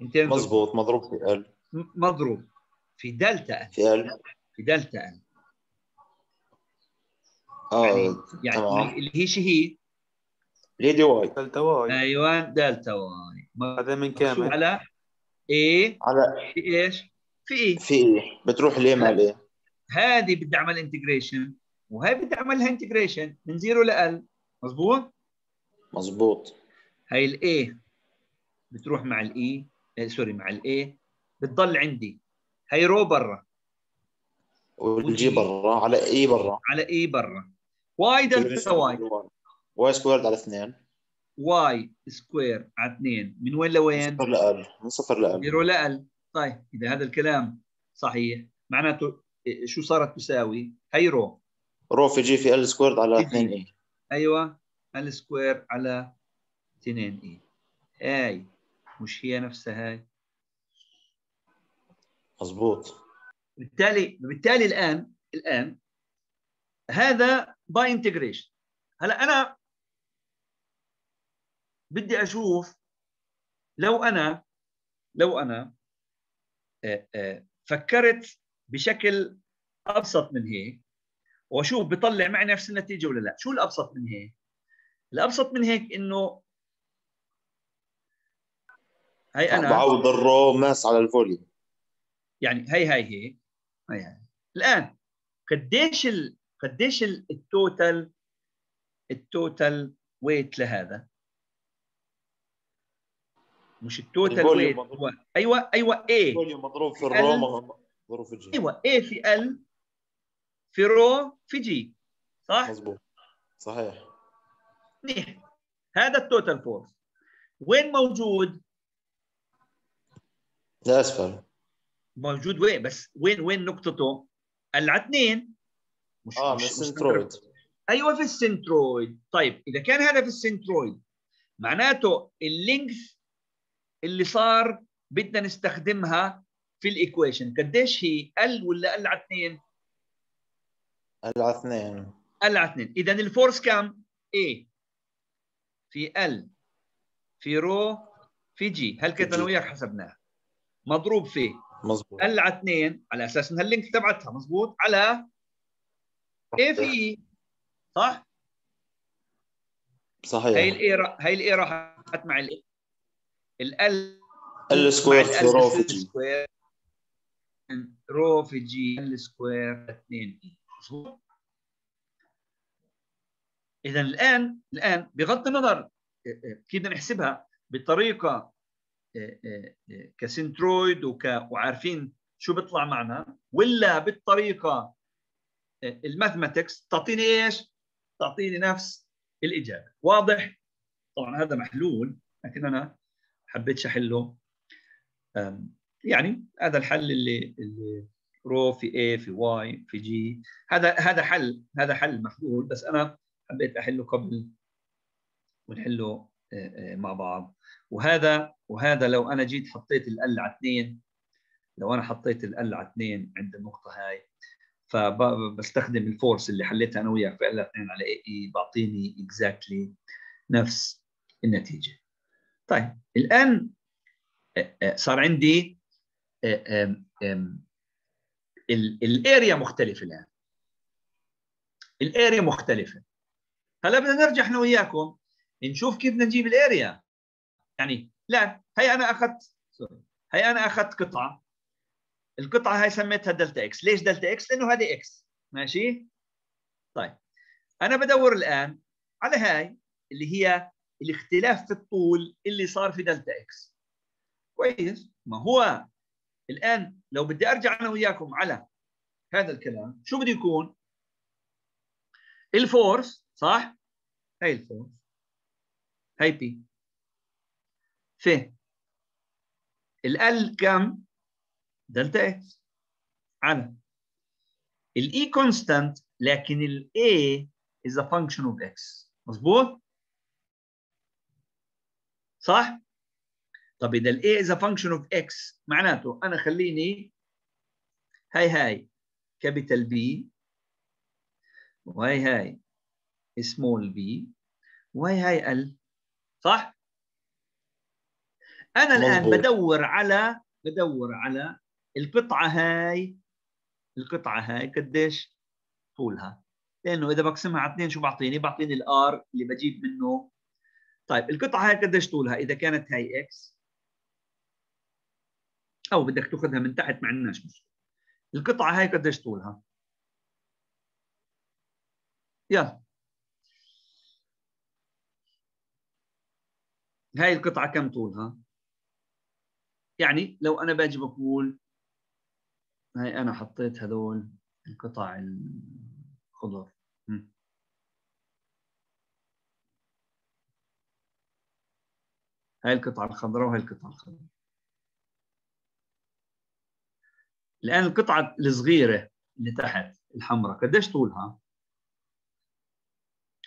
مظبوط مضروب في ال مضروب. في delta L في L في delta L آه يعني تمام. اللي هي شو هي؟ ليه دي واي. دلتا واي. أيوه دلتا واي. هذا من كامل على؟ A على في إيش؟ في اي في إيه؟ بتروح ليه مع الايه هذه بدي أعمل انتجريشن وهي بدي اعملها انتجريشن من زيرو ل ال مضبوط؟ مظبوط. هاي الاي بتروح مع الاي سوري مع الاي بتضل عندي. هي رو برا. والجي برا على اي برا. على E برا. y delta y y squared على اثنين. y square على 2 من وين لوين؟ صفر ل L. من صفر ل L. zero ل L طيب إذا هذا الكلام صحيح معناته شو صارت تساوي؟ هي رو رو في جي في ال سكويرد على في جي. اثنين اي أيوه L square على 2 E هاي مش هي نفسها هاي؟ مظبوط. بالتالي بالتالي الآن الآن هذا by integration هلا أنا بدي أشوف لو أنا لو أنا آه، آه، فكرت بشكل أبسط من هيك وأشوف بيطلع معي نفس النتيجة ولا لا. شو الأبسط من هيك؟ الأبسط من هيك إنه هي أنا بعوض ال rho mass على ال volume. يعني هي هي هي هي هي الآن قديش ال... قديش ال- ال total ال total weight لهذا؟ مش ال total weight. هو أيوه أيوه إيه ال volume مضروب في ال- ال rho مضروب في ال g أيوه A في L في rho في g صح؟ مظبوط. صحيح. منيح. هذا ال total force وين موجود؟ لاسفل موجود وين؟ بس وين وين نقطته؟ على اثنين مش آه مش- ال centroid أيوه في ال centroid. طيب إذا كان هذا في ال centroid معناته ال length اللي صار بدنا نستخدمها في ال equation قديش هي؟ L ولا L على 2 L على اثنين. L على 2 اذا ال force كم A. في L في rho. في g هل كنت أنا. وياك حسبناها. مضروب في. مظبوط. L على 2 على أساس إنها ال length تبعتها مضبوط على A في؟ صح؟ صحيح. الاي را- هي الاي راحت مع ال ال ال سكوير في رو في جي. سكوير rho في g. L square 2 E إذا الان الآن بغض النظر آه، آه، كيف بدنا نحسبها؟ بطريقة آه، ك centroid وك وعارفين شو بيطلع معنا ولا بالطريقة ال mathematics تعطيني إيش؟ تعطيني نفس الإجابة واضح؟ طبعا هذا محلول لكن أنا حبيت احله يعني هذا الحل اللي اللي rho في A في Y في G هذا هذا حل هذا حل محلول بس أنا حبيت أحله قبل ونحله آه، آه، مع بعض وهذا وهذا لو أنا جيت حطيت L على 2 لو أنا حطيت L على 2 عند النقطة هاي فبستخدم ال force اللي حليتها أنا وياك في 2 على A E بعطيني exactly نفس النتيجة. طيب الآن صار عندي ال area مختلفة الآن. ال area مختلفة. هلا بدنا نرجع إحنا وياكم نشوف كيف بدنا نجيب ال area يعني لا هي أنا أخذت sorry هي أنا أخذت قطعة. القطعة هاي سميتها delta x. ليش delta x؟ لأنه هذه x. ماشي؟ طيب. أنا بدور الآن على هاي اللي هي الاختلاف في الطول اللي صار في delta x. كويس. ما هو؟ الآن لو بدي أرجع أنا وياكم على هذا الكلام شو بده يكون؟ ال force صح؟ هاي ال force. هاي P. في L كم؟ دلتا إكس على ال A constant لكن ال A is a function of x. مظبوط؟ صح؟ طب إذا ال A is a function of x معناته أنا خليني هاي هاي capital B وهي هاي small b وهي هاي ال L صح؟ أنا الآن. بدور على بدور على القطعة هاي القطعة هاي قديش طولها؟ لأنه إذا بقسمها على اثنين شو بعطيني؟ بعطيني ال R اللي بجيب منه. طيب القطعة هاي قديش طولها؟ إذا كانت هاي x أو بدك تأخذها من تحت ما عندناش مشكلة. القطعة هاي قديش طولها؟ يلا. هاي القطعة كم طولها؟ يعني لو أنا باجي بقول هاي أنا حطيت هذول القطع الخضر. هاي القطعة الخضراء وهاي القطعة الخضراء الآن القطعة الصغيرة اللي تحت الحمراء قديش طولها؟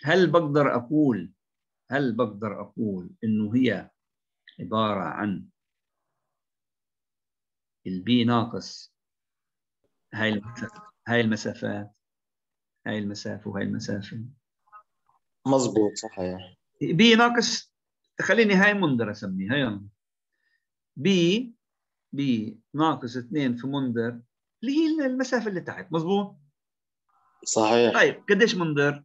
هل بقدر أقول هل بقدر أقول إنه هي عبارة عن ال B ناقص هاي المسافة. هاي المسافات هاي المسافة وهاي المسافة. مظبوط صحيح. B ناقص خليني هاي منذر اسميها يلا. B B ناقص 2 في منذر اللي هي المسافة اللي تحت. مظبوط؟ صحيح. طيب قديش منذر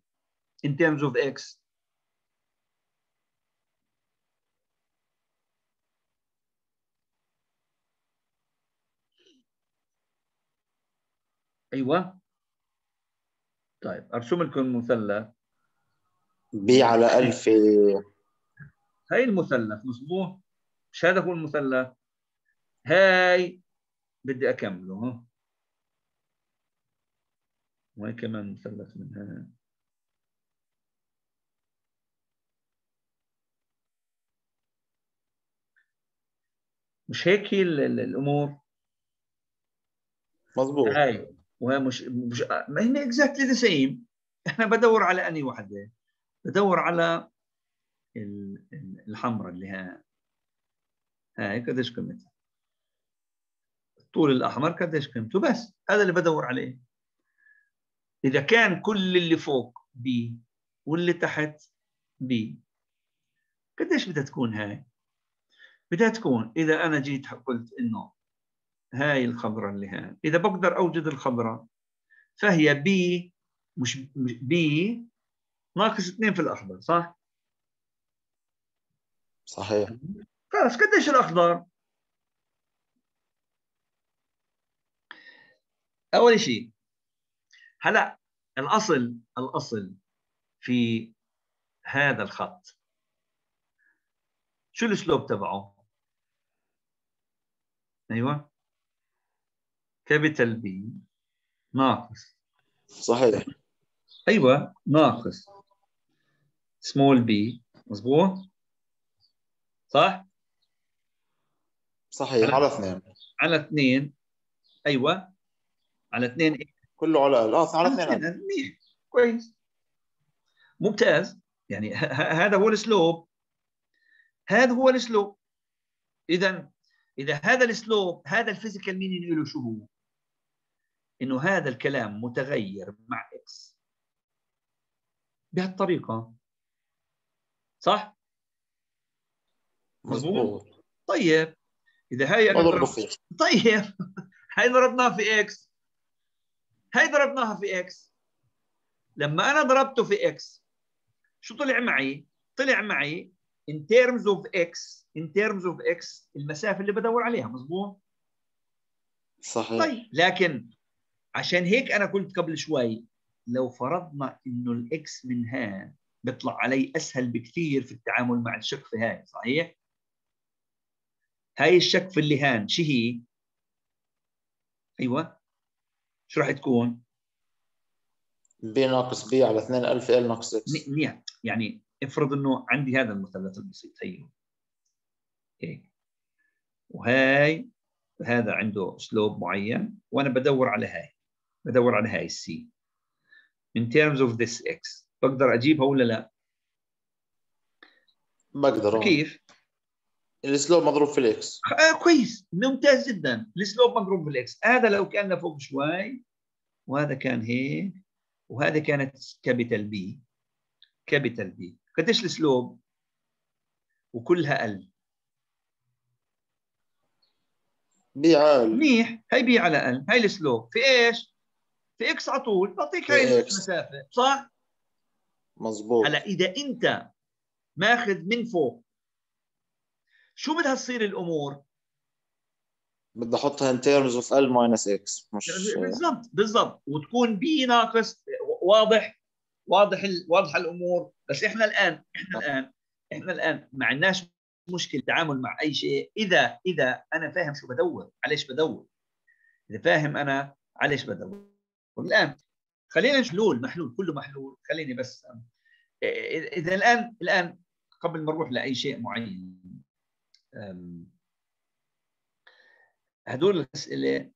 in terms of x. أيوه. طيب ارسم لكم مثلث. بي على ألف. هاي المثلث مظبوط؟ مش هذا هو المثلث؟ هاي بدي أكمله. ها وهي كمان مثلث من هنا؟ مش هيك هي ال- ال- الأمور؟ مظبوط. هاي. وهي مش ما هي exactly the same إحنا بدور على أني وحدة. بدور على ال- ال- الحمراء اللي ها هاي قديش قيمتها؟ الطول الأحمر قديش قيمته؟ بس هذا اللي بدور عليه. إذا كان كل اللي فوق B واللي تحت b قديش بدها تكون هاي؟ بدها تكون إذا أنا جيت قلت إنه هاي الخضراء اللي هاي. إذا بقدر أوجد الخضراء فهي b مش B ناقص 2 في الأخضر صح؟ صحيح. خلاص قديش الأخضر؟ أول شيء هلأ الأصل الأصل في هذا الخط. شو ال slope تبعه؟ أيوه. capital B ناقص. صحيح. أيوه ناقص. small b مظبوط؟ صح؟ صحيح على اثنين. على اثنين. أيوه. على اثنين كله على آه على اثنين. منيح. كويس. ممتاز. يعني هذا هو ال slope هذا هو ال slope اذا إذا هذا ال slope هذا ال physical meaning له شو هو؟ إنه هذا الكلام متغير مع x. بهالطريقة. صح؟ مضبوط طيب. إذا هاي أنا اضربه ضرب- فيه [LAUGHS] طيب. هاي ضربناها في إكس. هاي ضربناها في إكس. لما أنا ضربته في x شو طلع معي؟ طلع معي in terms of x in terms of x المسافة اللي بدور عليها مزبوط؟ صحيح. طيب. لكن عشان هيك أنا قلت قبل شوي لو فرضنا إنه ال x من هان بيطلع علي أسهل بكثير في التعامل مع الشقفه هاي صحيح؟ هاي الشقفه اللي هان شو هي؟ أيوه شو راح تكون؟ B ناقص b على 2L في L ناقص x منيح يعني افرض إنه عندي هذا المثلث البسيط هي هيك وهاي هذا عنده slope معين وأنا بدور على هاي بدور على هاي ال C in terms of this x بقدر أجيبها ولا لا؟ بقدر. آه. كيف؟ ال slope مضروب في ال x. آه كويس. ممتاز جدا. ال slope مضروب بال x هذا لو كان فوق شوي وهذا كان هيك وهذا كانت capital B capital B قديش ال slope؟ وكلها ال B عال L منيح. هي B على L هي ال slope في إيش؟ في x على طول بعطيك هاي. المسافه صح؟ مضبوط هلا إذا أنت ماخذ من فوق شو بدها تصير الأمور؟ بدي احطها in terms of L minus x مش بالضبط بالضبط. وتكون B ناقص واضح واضح ال- واضحة الأمور. بس إحنا الآن إحنا الآن إحنا الآن ما عندناش مشكلة تعامل مع أي شيء. إذا إذا أنا فاهم شو بدور على إيش بدور؟ إذا فاهم أنا على إيش بدور؟ الآن خلينا نشوف حلول محلول كله محلول. خليني بس إذا الآن الآن قبل ما نروح لأي شيء معين هدول الأسئلة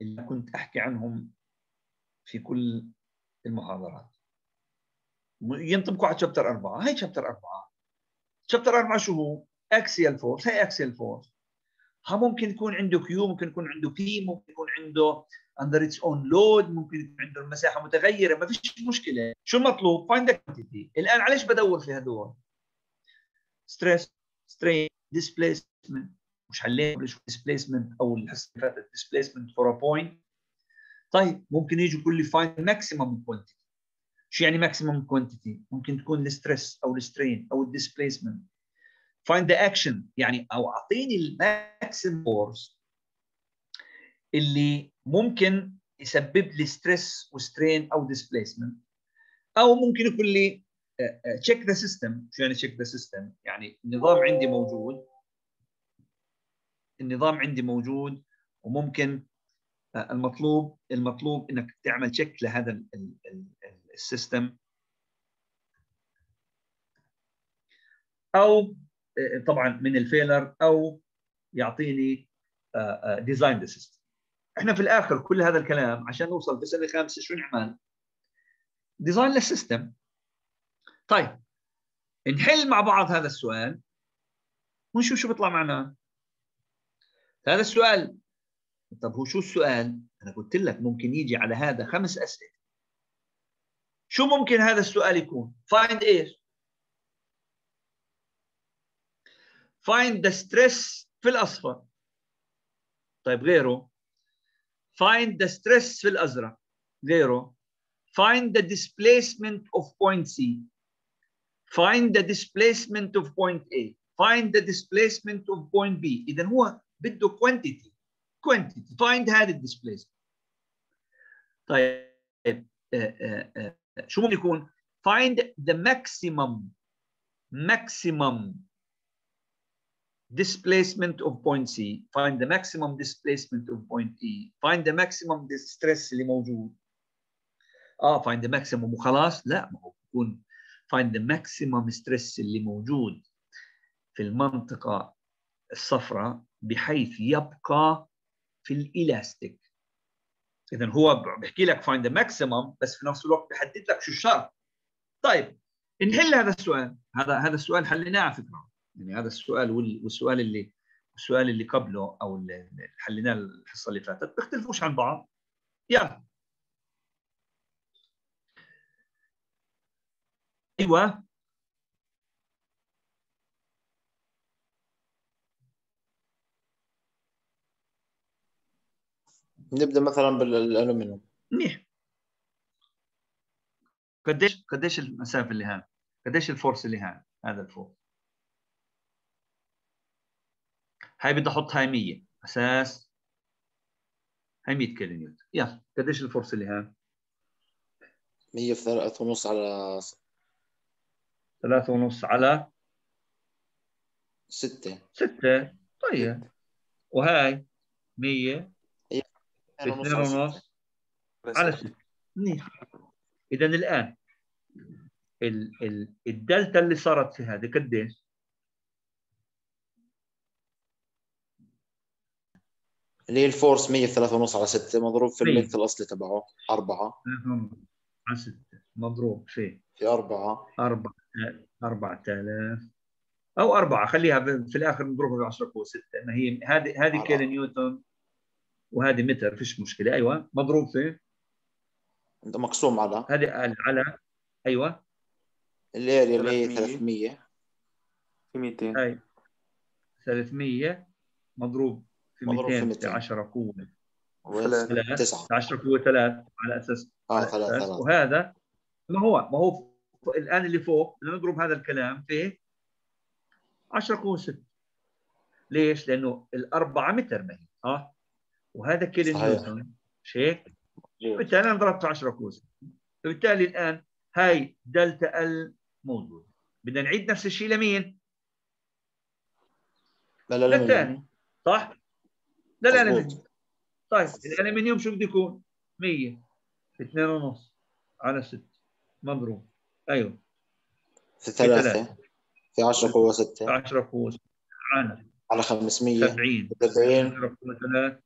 اللي كنت أحكي عنهم في كل المحاضرات. ينطبقوا على chapter أربعة. هي chapter أربعة. chapter أربعة شو هو؟ axial force هي axial force ها ممكن يكون عنده Q ممكن يكون عنده P ممكن يكون عنده under its own load ممكن يكون عنده المساحة متغيرة. ما فيش مشكلة. شو المطلوب؟ quantity. الآن على إيش بدور في هدول؟ stress strain displacement. مش حلينا قبل شوي displacement أو الحصة اللي فاتت displacement for a point. طيب ممكن يجوا يقول لي find maximum quantity. شو يعني maximum quantity ممكن تكون ال stress أو ال strain أو ال displacement find the action. يعني أو أعطيني ال maximum force اللي ممكن يسبب لي stress و strain أو displacement أو ممكن يقول لي check the system شو يعني check the system يعني النظام عندي موجود. النظام عندي موجود وممكن آه، المطلوب المطلوب إنك تعمل check لهذا ال- ال- ال- system أو طبعا من ال failure أو يعطيني design the system إحنا في الآخر كل هذا الكلام عشان نوصل في السنة الخامسه شو نعمل؟ design لل system طيب نحل مع بعض هذا السؤال ونشوف شو بيطلع معنا هذا السؤال طب هو شو السؤال؟ أنا قلت لك ممكن يجي على هذا خمس أسئلة شو ممكن هذا السؤال يكون؟ find إيش؟ find the stress في الاصفر طيب غيره find the stress في الازرق غيره find the displacement of point C find the displacement of point A find the displacement of point B اذا هو بده quantity quantity find هذا الديسبيسمنت طيب آه، آه، آه، شو ممكن يكون find the maximum maximum Displacement of point C. Find the maximum displacement of point E. Find the maximum stress اللي موجود. آه find the maximum وخلاص. لا ما هو بيكون find the maximum stress اللي موجود في المنطقة الصفراء بحيث يبقى في الإلاستيك. اذا هو بيحكي لك find the maximum بس في نفس الوقت بيحدد لك شو الشرط. طيب نحل هذا السؤال؟ هذا هذا السؤال حليناه على فكرة. يعني هذا السؤال وال- والسؤال اللي السؤال اللي قبله أو اللي حليناه الحصة اللي فاتت بيختلفوش عن بعض. يلا. أيوه. نبدأ مثلا بالألومنيوم. منيح. قديش قديش المسافة اللي هان قديش ال force اللي هان هذا ال force. هاي بدي أحط هاي 100 أساس هاي 100 كيلو نيوتن يلا. قديش ال force اللي هان 100 في ثلاثة ونص على ثلاثة ونص على ستة. ستة. طيب. وهاي 100 في اثنين ونص اثنين على ونص ستة. على ستة. منيح. إذا الآن ال ال الدلتا اللي صارت في هذه قديش؟ اللي هي ال force 100 في ثلاثة ونص على ستة. مضروب في. ال length الأصلي تبعه. أربعة. ثلاثة ونص على ستة. مضروب. في في أربعة. أربعة. أربعة آلاف. أو أربعة. خليها ب- في الآخر نضربها ب 10 قوة ستة. ما هي هذه هذه كيلو نيوتن وهذه متر. فيش مشكلة. أيوة. مضروب في أنت مقسوم على. هذه على أيوة. الاريا اللي هي 300. 300 في 200 هاي 300 مضروب في مضروب في 200 في 200. 10 قوة ثلاثة. ثلاث تسعة 10 قوة ثلاث على أساس آه على ثلاثة أساس ثلاثة وهذا ما هو ما هو الآن اللي فوق بدنا نضرب هذا الكلام في 10 قوة 6 ليش؟ لأنه الأربعة متر ما هي آه وهذا كيلو. نيوتن مش هيك؟ بالتالي أنا ضربت 10 كوس فبالتالي الآن هاي دلتا ال موجود بدنا نعيد نفس الشيء لمين؟ لا لا لا للثاني صح؟ لا مظبوط. طيب الالمنيوم شو بده يكون؟ 100 في 2 ونص على 6 مضروب أيوه. في ثلاثة. ثلاثة. في 10 قوة 6 10 قوس عن على 500 70 70 10 قوة 3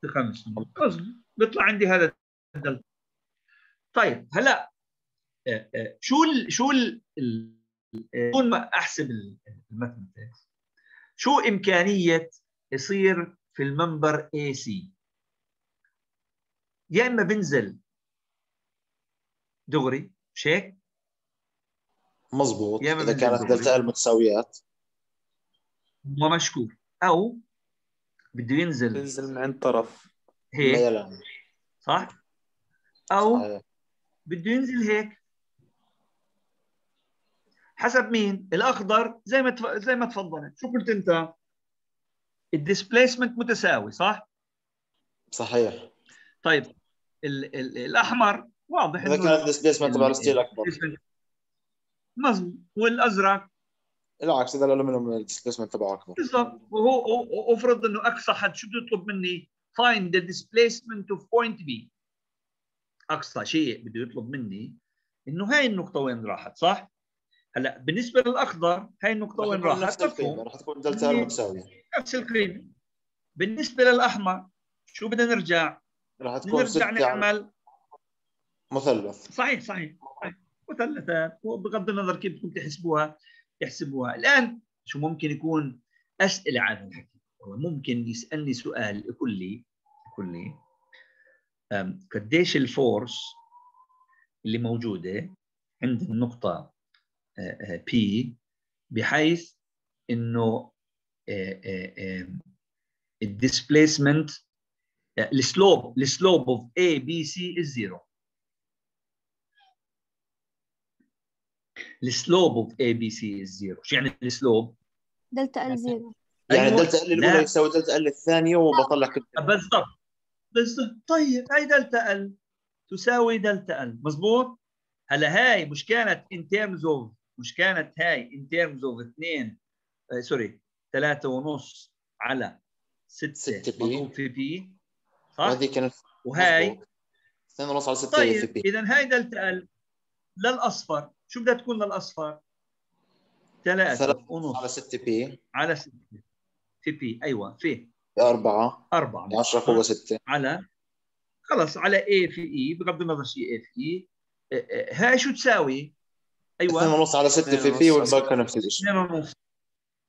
في 500 مظبوط. بيطلع عندي هذا الدلتا. طيب هلا آه، آه، شو ال شو ال ال- آه، بدون ما أحسب ال mathematics شو إمكانية يصير في المنبر اي سي يا إما بنزل دغري مش هيك مظبوط. يا إما إذا بنزل كانت. دلتا ال متساويات ومشكور أو بده ينزل تنزل من عند طرف. هيك. ميلان. صح؟ أو صحيح. بده ينزل هيك. حسب مين؟ الأخضر زي ما تف... زي ما تفضلت. شو قلت أنت؟ ال displacement متساوي صح؟ صحيح. طيب ال... ال... الأحمر واضح إذا كان ال displacement تبع ال steel ال displacement- مظبوط والأزرق؟ العكس إذا الألومنيوم ال displacement تبعه أكبر. بالضبط. وهو أفرض إنه أقصى حد شو بده يطلب مني؟ find the displacement of point B. أقصى شيء بده يطلب مني إنه هاي النقطة وين راحت صح؟ هلا بالنسبة للأخضر هاي النقطة وين راحت نفس القيمة مفهوم رح تكون دلتا ال متساوية نفس القيمة. بالنسبة للأحمر شو بدنا نرجع؟ رح تكون نرجع 6 على نعمل مثلث. صحيح صحيح صحيح. مثلثات. وبغض النظر كيف بدكم تحسبوها تحسبوها الآن شو ممكن يكون أسئلة عن الحكي؟ هو ممكن يسألني سؤال يقول لي يقول لي قديش ال force اللي موجودة عند النقطة B بحيث إنه ال displacement ال slope ال slope of A B C is zero. ال slope of ABC is zero شو يعني ال slope؟ دلتا ال زيرو يعني أيوة. دلتا ال الأولى لا. يساوي دلتا ال الثانية وبطلع كل بالضبط. بالضبط. طيب هاي دلتا ال تساوي دلتا ال مزبوط؟ هلا هاي مش كانت ان تيرمز اوف مش كانت هاي ان تيرمز اوف 2 آه سوري 3 ونص على 6 ستة بي. مضروب في بي صح؟ وهذه كانت وهاي مظبوط. 2 ونص على 6 اي في طيب بي اذا هاي دلتا ال للأصفر شو بدها تكون للأصفر؟ ثلاثة 3 ونص على 6 بي على 6 في بي أيوه في 4 أربعة 10 فوق 6 على خلص على اي في اي بغض النظر شيء اي في اي هاي شو تساوي؟ 2 أيوه ونص على 6 في 2 بي والباقي نفس الشيء 2 ونص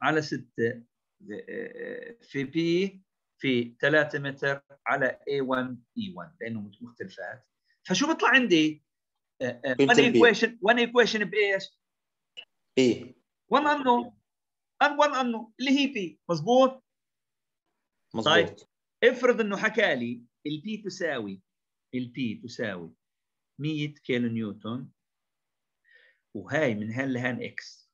على 6 في بي في 3 متر على A1 E1 لأنه مختلفات فشو بيطلع عندي؟ قيمة 1 البي. ايكويشن 1 ايكويشن بايش؟ بي 1 انو ان 1 انو اللي هي بي مضبوط؟ طيب. مضبوط افرض إنه حكى لي البي تساوي البي تساوي 100 كيلو نيوتن وهاي من هان لهان إكس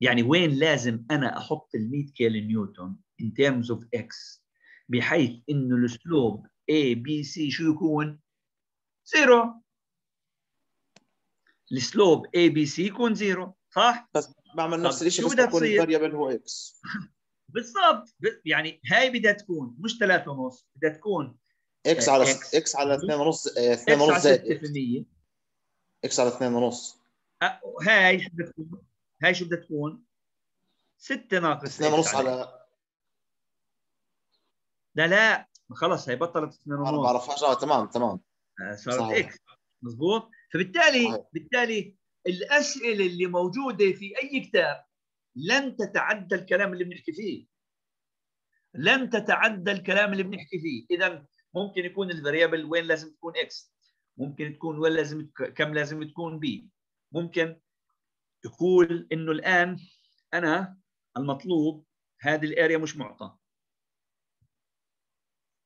يعني وين لازم أنا أحط ال 100 كيلو نيوتن in terms of x بحيث إنه ال slope A B C شو يكون؟ zero ال slope A B C يكون zero صح؟ بس بعمل نفس الشيء بس بدها بكون تصير؟ ال variable هو x [LAUGHS] بالضبط يعني هاي بدها تكون مش 3 ونص بدها تكون x آه، على. x على 2 ونص 2 x ونص زائد 6% x على 2 ونص أه، هاي شو بدها تكون؟ هاي شو بدها تكون؟ 6 ناقص 2 X ونص على لا لا خلص هي بطلت 2 أنا ما ونص بعرفهاش آه تمام تمام آه، صارت صحيح. x مضبوط فبالتالي صحيح. بالتالي الأسئلة اللي موجودة في أي كتاب لن تتعدى الكلام اللي بنحكي فيه لن تتعدى الكلام اللي بنحكي فيه اذا ممكن يكون ال variable وين لازم تكون x ممكن تكون وين لازم كم لازم تكون P ممكن يقول إنه الآن أنا المطلوب هذه ال area مش معطى.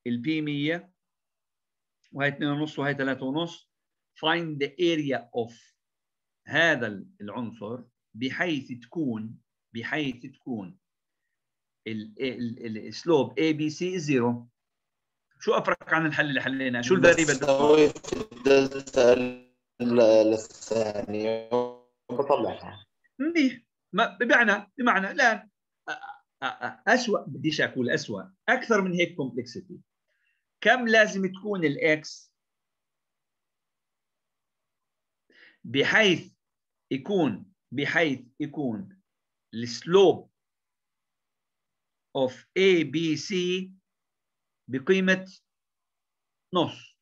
ال P 100 وهي 2 ونص وهي 3 ونص. Find the area of هذا العنصر بحيث تكون بحيث تكون ال slope A B C zero شو افرق عن الحل اللي حليناه؟ شو ال variable بسوي في الدلتا ال- الثانية بطلعها. منيح. ما بمعنى بمعنى الآن اسوء بديش أقول اسوء أكثر من هيك complexity كم لازم تكون ال x بحيث يكون بحيث يكون ال slope of A B C بقيمة نص.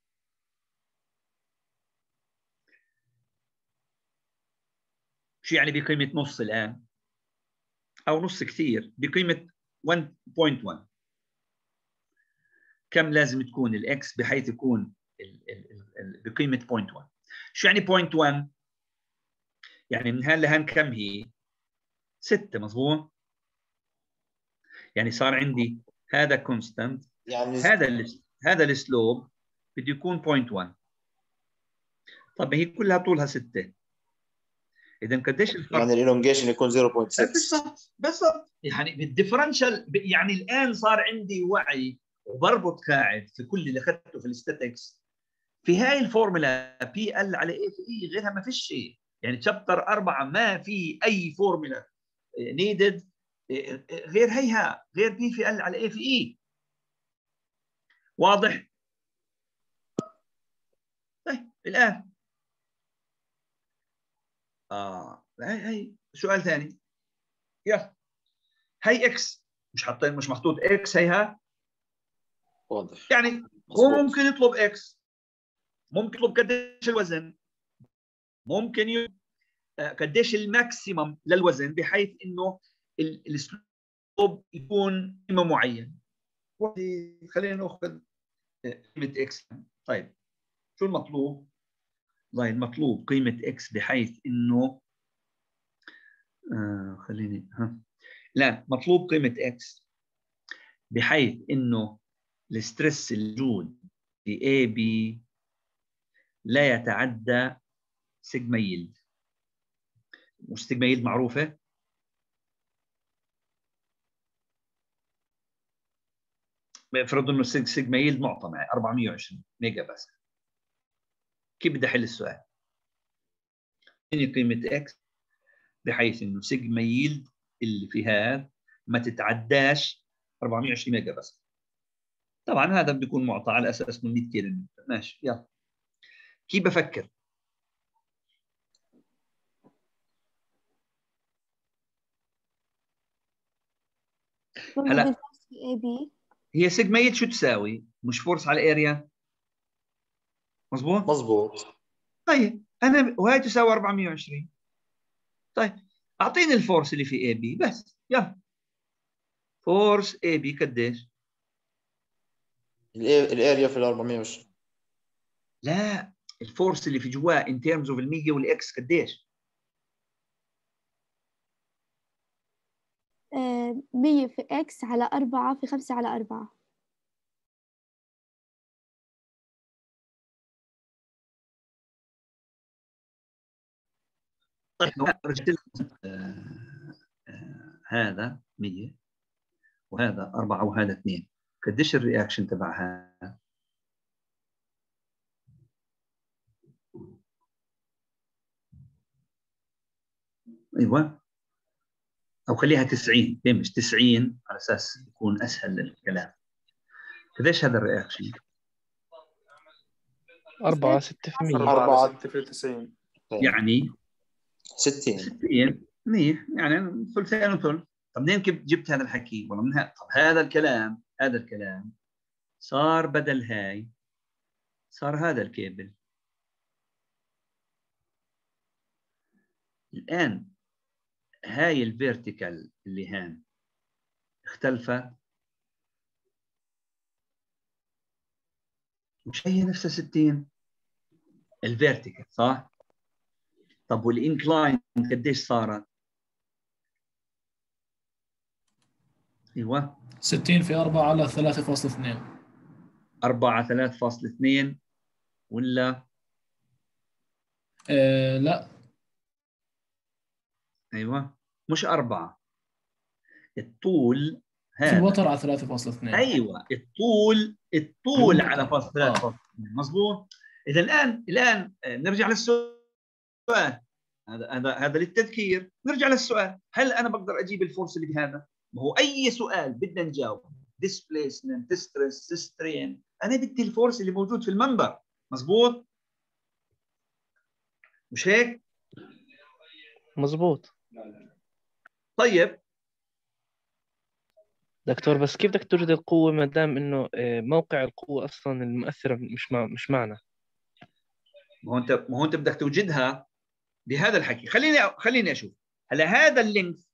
شو يعني بقيمة نص الآن؟ أو نص كثير. بقيمة 1.1 كم لازم تكون الإكس بحيث يكون ال بقيمة 0.1 شو يعني 0.1 يعني من هان لهان كم هي؟ 6 مظبوط؟ يعني صار عندي هذا constant يعني هذا ال هذا ال slope بده يكون 0.1 طب هي كلها طولها 6 اذا قديش الفرق؟ يعني ال elongation يكون 0.6 بالضبط بالضبط. يعني بال differential يعني الآن صار عندي وعي وبربط قاعد في كل اللي أخذته في ال statics في هاي ال formula P L على A في E غيرها ما فيش شيء. يعني chapter أربعة ما في أي فورمولا needed غير هيها غير P في L على A في E واضح؟ طيب الآن. آه هي هي سؤال ثاني. يلا. هي x مش حاطين مش محطوط x هيها واضح. يعني هو. ممكن يطلب x ممكن يطلب قديش الوزن؟ ممكن ي... آه، قديش ال maximum للوزن بحيث إنه ال- ال slope يكون قيمه معين. خلينا نأخذ آه، قيمة x طيب شو المطلوب؟ والله المطلوب قيمة x بحيث إنه آه خليني ها. لا مطلوب قيمة x بحيث إنه ال stress الموجود في A B لا يتعدى sigma yield مش sigma yield معروفة؟ افرض إنه sig- sigma yield معطى معي 420 ميجا باسكال كيف بدي أحل السؤال؟ اعطيني قيمة x بحيث إنه sigma yield اللي في هذا ما تتعداش 420 ميجا باسكال طبعا هذا بيكون معطى على أساس إنه 100 كيلو. نيوتن ماشي يلا. كيف بفكر؟ هلا. A B هي sigma yield شو تساوي؟ مش force على ال area مزبوط مظبوط. طيب أنا وهي تساوي 420 طيب أعطيني ال force اللي في A B بس يلا. force A B قديش؟ ال area في ال 420 لا ال force اللي في جواه in terms of ال100 وال x قديش آه، مية في x على أربعة في خمسة على أربعة. طيب رجعت لك آه، آه، هذا 100 وهذا 4 وهذا 2 قديش ال reaction تبعها؟ أيوه. أو خليها 90 ليه مش 90 على أساس يكون أسهل للكلام. قديش هذا ال reaction 4 6 في 100 أربعة. 4 96 يعني 60 60 منيح يعني ثلثين وثلث طب منين كيف جبت هذا الحكي؟ والله من ها... طب هذا الكلام هذا الكلام صار بدل هاي صار هذا الكيبل. الآن هاي ال vertical اللي هان اختلفت مش هي نفسها 60 ال vertical صح؟ طب وال incline قديش صارت؟ أيوه. 60 في 4 على 3.2 4 3.2 ولا؟ آه لا. أيوه. مش أربعة. الطول في هذا. الوتر على 3.2 أيوه الطول الطول. على فاصل آه. 3 مظبوط؟ إذا الآن الآن آه، نرجع للسؤال. هذا هذا هذا للتذكير. نرجع للسؤال. هل أنا بقدر أجيب ال force اللي بهذا؟ ما هو أي سؤال بدنا نجاوب. Displacement stress strain أنا بدي ال force اللي موجود في ال member. مظبوط؟ مش هيك؟ مزبوط طيب. دكتور بس كيف بدك توجد القوة ما دام إنه آه، موقع القوة أصلا المؤثرة مش مع مش معنا؟ ما هو أنت ما هو أنت بدك توجدها بهذا الحكي. خليني خليني أشوف. هلأ هذا اللينث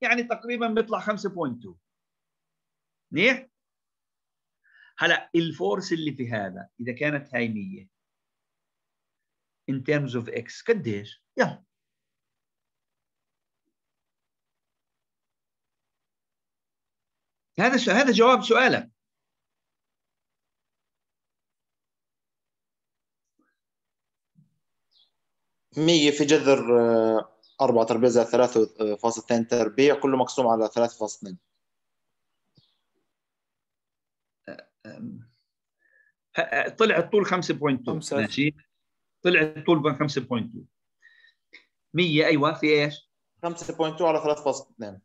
يعني تقريبا بيطلع 5.2 منيح؟ هلأ الفورس اللي في هذا إذا كانت هاي 100 in terms of x قديش؟ يلا. هذا هذا جواب سؤالك. مية في جذر آه، أربعة تربيع زائد ثلاثة فاصل اثنين تربيع كله مقسوم على ثلاثة فاصل اثنين. أم، ه- طلع الطول 5.2 خمسة. ماشي. طلع الطول 5.2 100 أيوه في إيش؟ خمسة point two على ثلاثة فاصل اثنين.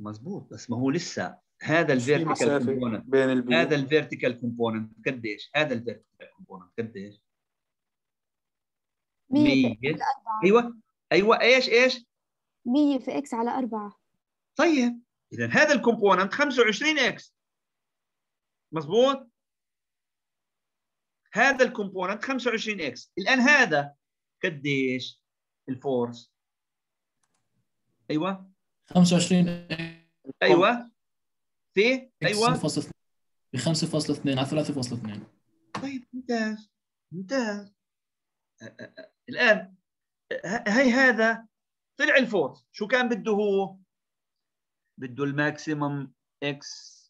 مزبوط بس ما هو لسه هذا في ال vertical component. بين ال B هذا ال vertical component. قديش؟ هذا ال vertical component. قديش؟ مية في 100 على أربعة. أيوه. أيوه. إيش؟ إيش؟ مية في x على أربعة. طيب. إذا هذا ال component 25 x. مزبوط؟ هذا ال component 25 x. الآن هذا قديش؟ ال force؟ أيوه. 25 أيوه. في أيوه. 5.2 ب 5.2 على 3.2 طيب ممتاز. ممتاز. أ- أ- أ- الآن ه- هي هذا. طلع الفورس شو كان بده هو؟ بده الماكسيمم إكس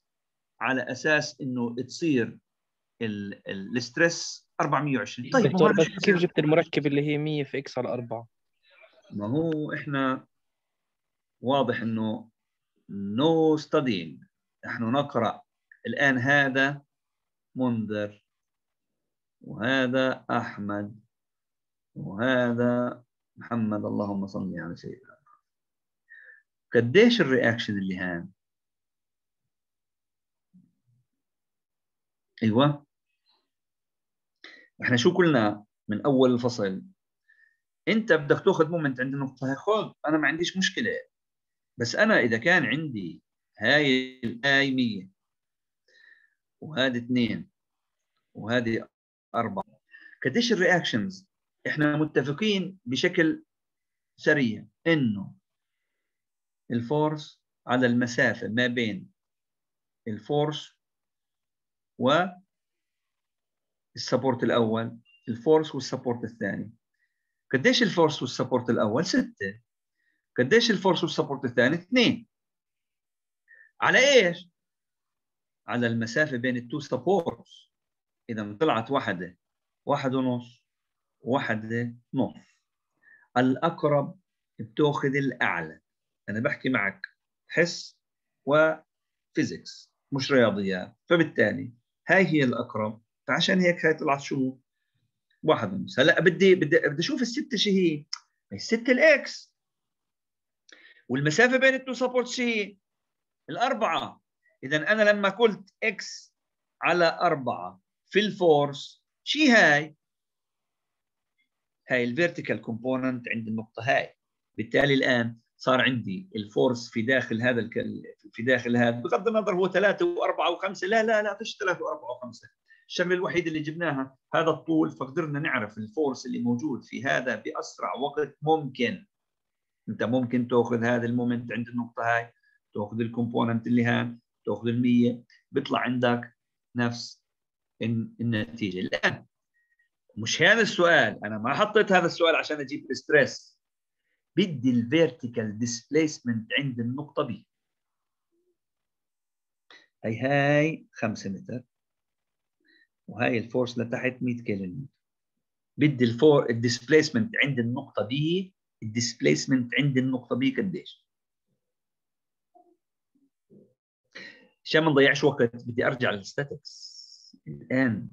على أساس إنه تصير ال- ال- الستريس 420 طيب دكتور بس كيف؟ جبت المركب اللي هي 100 في إكس على 4 ما هو إحنا واضح إنه نو ستادينج نحن نقرأ الآن هذا منذر وهذا أحمد وهذا محمد. اللهم صل على سيدنا قديش ال reaction اللي هان؟ أيوه. إحنا شو قلنا من أول الفصل؟ أنت بدك تأخذ moment عند النقطة هاي؟ خذ أنا ما عنديش مشكلة. بس أنا إذا كان عندي هاي الآي 100 وهذه اثنين وهذه أربعة قديش ال reactions إحنا متفقين بشكل سريع إنه ال force على المسافة ما بين ال force وال support الأول ال force وال support الثاني قديش ال force وال support الأول؟ ستة قديش ال force وال support الثاني؟ اثنين. على إيش؟ على المسافة بين ال two supports. إذا طلعت واحدة واحد ونص واحدة نص. الأقرب بتأخذ الأعلى. أنا بحكي معك حس و physics مش رياضيات. فبالتالي هاي هي الأقرب. فعشان هيك هاي طلعت شو؟ واحد ونص. هلأ بدي بدي بدي أشوف الستة شو هي. الستة ال x. والمسافة بين ال two support شو هي الأربعة. إذا أنا لما قلت x على أربعة في ال force شي هاي؟ هاي ال vertical component عند النقطة هاي. بالتالي الآن صار عندي ال force في داخل هذا الكل في داخل هذا. بغض النظر هو ثلاثة وأربعة وخمسة. لا لا لا فيش ثلاثة وأربعة وخمسة. الشغلة الوحيدة اللي جبناها هذا الطول فقدرنا نعرف ال force اللي موجود في هذا بأسرع وقت ممكن. أنت ممكن تأخذ هذا ال moment عند النقطة هاي تأخذ ال component اللي هان تأخذ المية بيطلع عندك نفس النتيجة. الآن مش هذا السؤال أنا ما حطيت هذا السؤال عشان أجيب stress بدي ال vertical displacement عند النقطة B. هي هاي 5 متر وهاي ال force لتحت 100 كيلو بدي ال force ال displacement عند النقطة B ال displacement عند النقطة B قديش؟ عشان ما نضيعش وقت بدي أرجع لل statics. الآن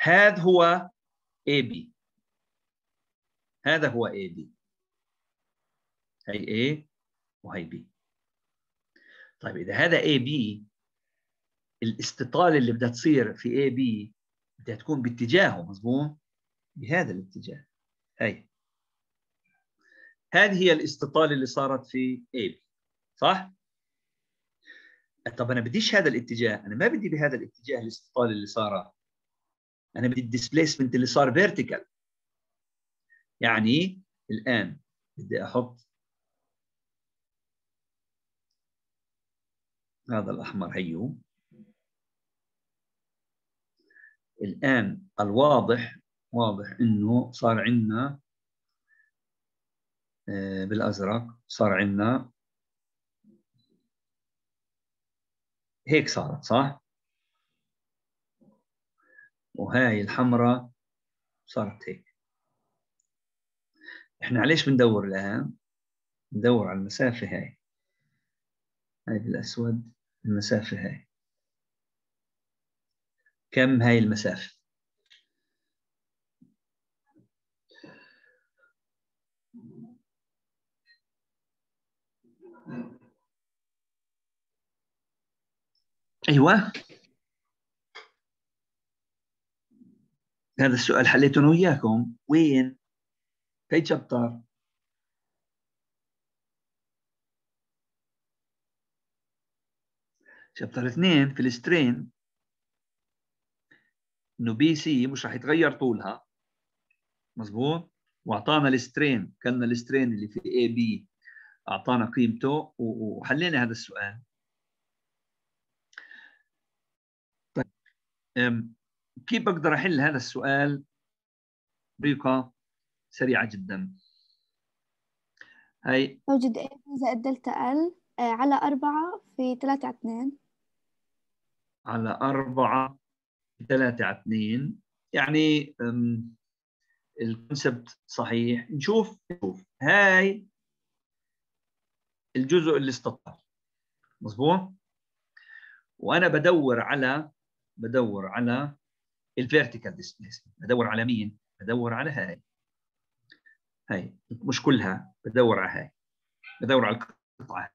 هذا هو A B هذا هو A B هي A وهي B. طيب إذا هذا A B الاستطالة اللي بدها تصير في A B بدها تكون باتجاهه مضبوط بهذا الاتجاه. هي هذه هي الاستطالة اللي صارت في A صح؟ طب أنا بديش هذا الاتجاه أنا ما بدي بهذا الاتجاه الاستطالة اللي صارت. أنا بدي ال displacement اللي صار vertical يعني الآن بدي أحط هذا الأحمر هيو. الآن الواضح واضح إنه صار عندنا بالأزرق. صار عندنا هيك صارت صح؟ وهاي الحمراء صارت هيك. إحنا عليش بندور الآن؟ ندور على المسافة هاي. هاي بالأسود المسافة هاي. كم هاي المسافة؟ أيوة. هذا السؤال حليته أنا وياكم. وين؟ في chapter chapter اثنين في ال strain. إنه B C مش راح يتغير طولها. مزبوط وأعطانا ال strain. كلنا ال strain اللي في A B أعطانا قيمته وحلينا هذا السؤال طيب كيف بقدر أحل هذا السؤال بطريقه سريعة جدا؟ هاي. موجود A زائد دلتا ال على أربعة في ثلاثة على اثنين. على أربعة في ثلاثة على اثنين. يعني الكونسبت صحيح. نشوف. نشوف. هاي الجزء اللي استطاع. مظبوط؟ وأنا بدور على بدور على ال vertical displacement بدور على مين؟ بدور على هاي. هاي مش كلها بدور على هاي. بدور على القطعة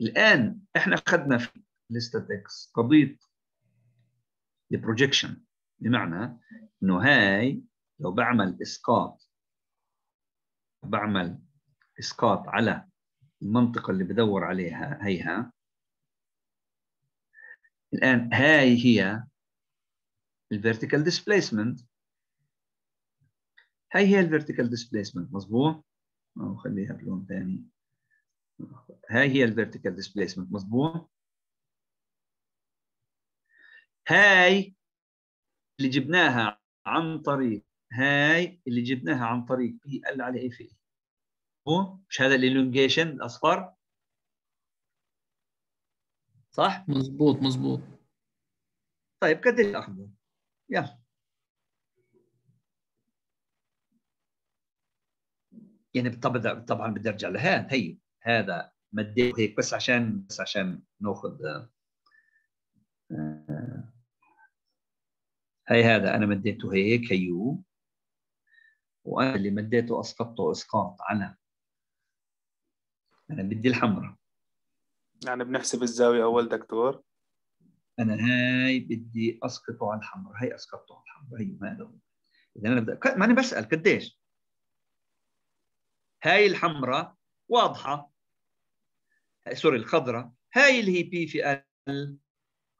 الآن إحنا أخذنا في ال statics قضية ال projection بمعنى إنه هاي لو بعمل إسقاط بعمل إسقاط على المنطقة اللي بدور عليها هيها الآن هاي هي ال vertical displacement هاي هي ال vertical displacement مظبوط؟ أو خليها بلون ثاني هاي هي ال vertical displacement مظبوط؟ هاي اللي جبناها عن طريق هاي اللي جبناها عن طريق بي ال على اي في مش هذا الإلونجيشن الأصفر؟ صح؟ مزبوط مزبوط طيب قديش اخذه يلا. يعني طبعا طبعا بدي أرجع لهذا هي هذا مديت هيك بس عشان بس عشان نأخذ آه، هي هذا أنا مديته هيك هيو وأنا اللي مديته أسقطته أسقاط على. أنا بدي الحمراء. يعني بنحسب الزاوية أول دكتور. أنا هاي بدي أسقطه على الحمراء. هي اسقطته على الحمراء. هي هذا هو إذا أنا بدي ما أنا بسأل قديش؟ هاي الحمراء واضحة. سوري الخضراء. هاي اللي هي بي في ال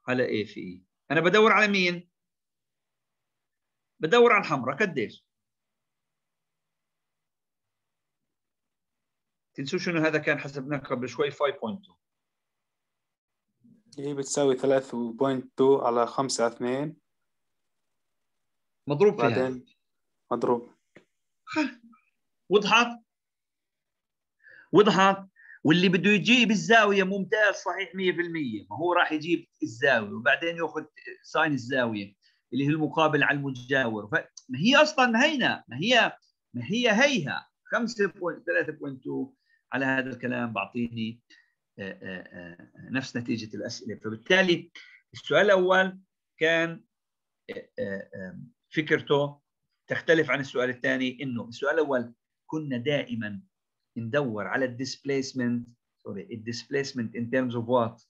على اي في اي أنا بدور على مين؟ بدور على الحمراء. قديش؟ تنسوا شنو هذا كان حسبناه قبل شوي؟ 5.2 هي بتساوي 3.2 على 5 على 2 مضروب فيها. بعدين مضروب. وضحت؟ وضحت. واللي بده يجيب الزاوية ممتاز صحيح 100% ما هو راح يجيب الزاوية وبعدين ياخذ ساين الزاوية اللي هي المقابل على المجاور. ف... ما هي أصلا هينا ما هي ما هي هيها. 5.3.2 على هذا الكلام بعطيني نفس نتيجة الأسئلة. فبالتالي السؤال الأول كان فكرته تختلف عن السؤال الثاني إنه السؤال الأول كنا دائما ندور على ال displacement sorry ال displacement in terms of what?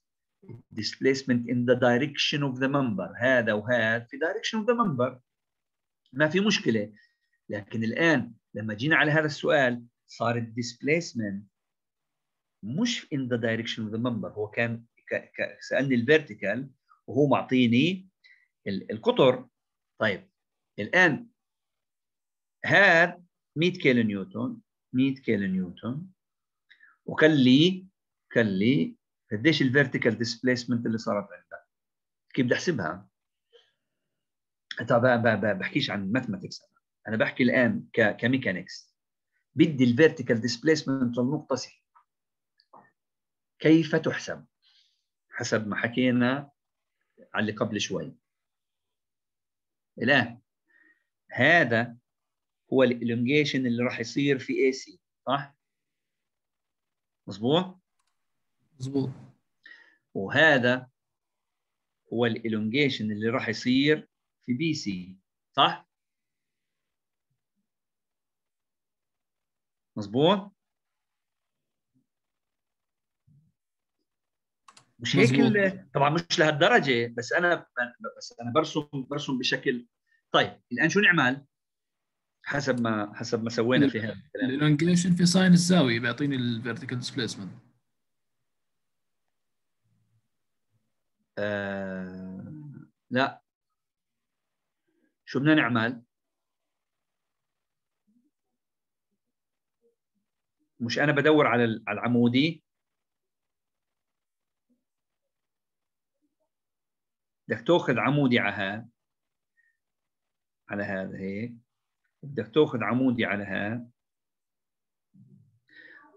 Displacement in the direction of the member. هذا وهذا في direction of the member. ما في مشكلة. لكن الآن لما جينا على هذا السؤال صار ال displacement مش in the direction of the member. هو كان ك- ك- سألني ال vertical وهو معطيني ال- القطر. طيب الآن هذا 100 كيلو نيوتن 100 كيلو نيوتن. وكان لي كان لي قديش ال vertical displacement اللي صارت عندك كيف بدي أحسبها؟ طب ب- ب- بحكيش عن mathematics أنا بحكي الآن ك mechanics. بدي ال vertical displacement للنقطة C كيف تحسب؟ حسب ما حكينا على اللي قبل شوي. الآن هذا هو ال elongation اللي راح يصير في AC صح؟ مظبوط؟ مزبوط وهذا هو ال elongation اللي راح يصير في BC صح؟ مظبوط؟ مش هيك طبعا مش لهالدرجة بس أنا بس أنا برسم برسم بشكل طيب الآن شو نعمل؟ حسب ما حسب ما سوينا في هذا الكلام. ال elongation في sine الزاوية بيعطيني ال vertical displacement آه لا. شو بدنا نعمل؟ مش أنا بدور على ال- على العمودي. بدك تاخذ عمودي على هذا على هذا هيك. بدك تاخذ عمودي على هذا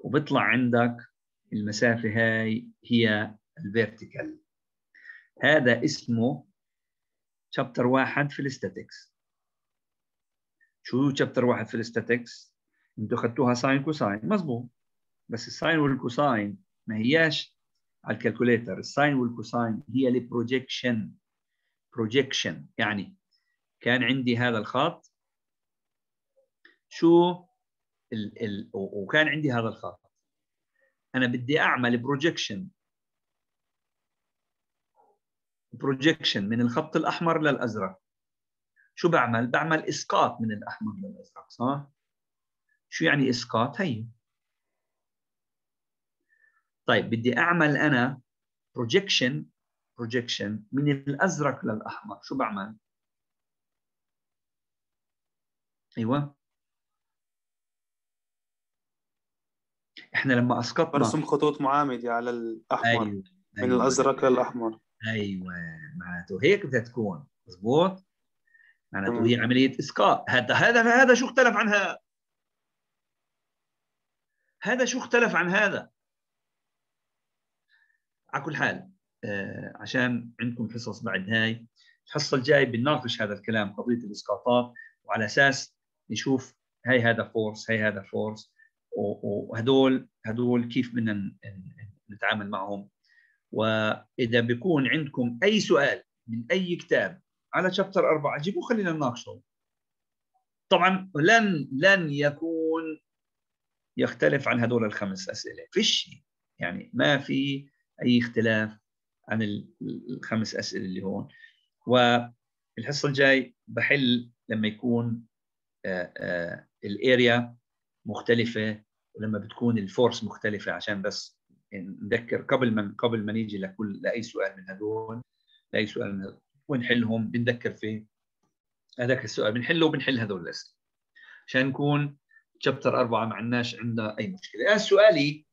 وبيطلع عندك المسافة هاي هي الفيرتيكال. هذا اسمه chapter واحد في ال statics. شو chapter واحد في ال statics؟ أنتوا اخذتوها sine cosine مزبوط بس ال sine وال cosine ما هياش على ال calculator ال sine وال cosine هي ال projection projection يعني كان عندي هذا الخط. شو ال ال وكان عندي هذا الخط. أنا بدي أعمل projection projection من الخط الأحمر للأزرق. شو بعمل؟ بعمل إسقاط من الأحمر للأزرق صح؟ شو يعني إسقاط؟ هي. طيب بدي أعمل أنا projection projection من الأزرق للأحمر. شو بعمل؟ أيوه. إحنا لما أسقطنا برسم خطوط معامدة على الأحمر. أيوه من أيوة. الأزرق للأحمر. أيوه معناته هيك بدها تكون. مضبوط معناته. هي عملية إسقاط. هذا هذا هذا شو اختلف عن هذا؟ هذا شو اختلف عن هذا؟ على كل حال عشان عندكم حصص بعد هاي. الحصة الجاي بنناقش هذا الكلام قضية الإسقاطات وعلى أساس نشوف هاي هذا force هاي هذا force وهدول هدول كيف بدنا نتعامل معهم. وإذا بيكون عندكم أي سؤال من أي كتاب على chapter أربعة جيبوه خلينا نناقشه. طبعا لن لن يكون يختلف عن هدول الخمس أسئلة فيش يعني ما في أي اختلاف عن ال- الخمس أسئلة اللي هون. والحصة الجاي بحل لما يكون الأريا مختلفة ولما بتكون الفورس مختلفة. عشان بس نذكر قبل ما قبل ما نيجي لكل لأي سؤال من هدول لأي سؤال من هدول ونحلهم بنذكر في هذاك السؤال بنحله وبنحل هذول الأسئلة. عشان نكون شابتر أربعة ما عندناش عندنا أي مشكلة. الآن سؤالي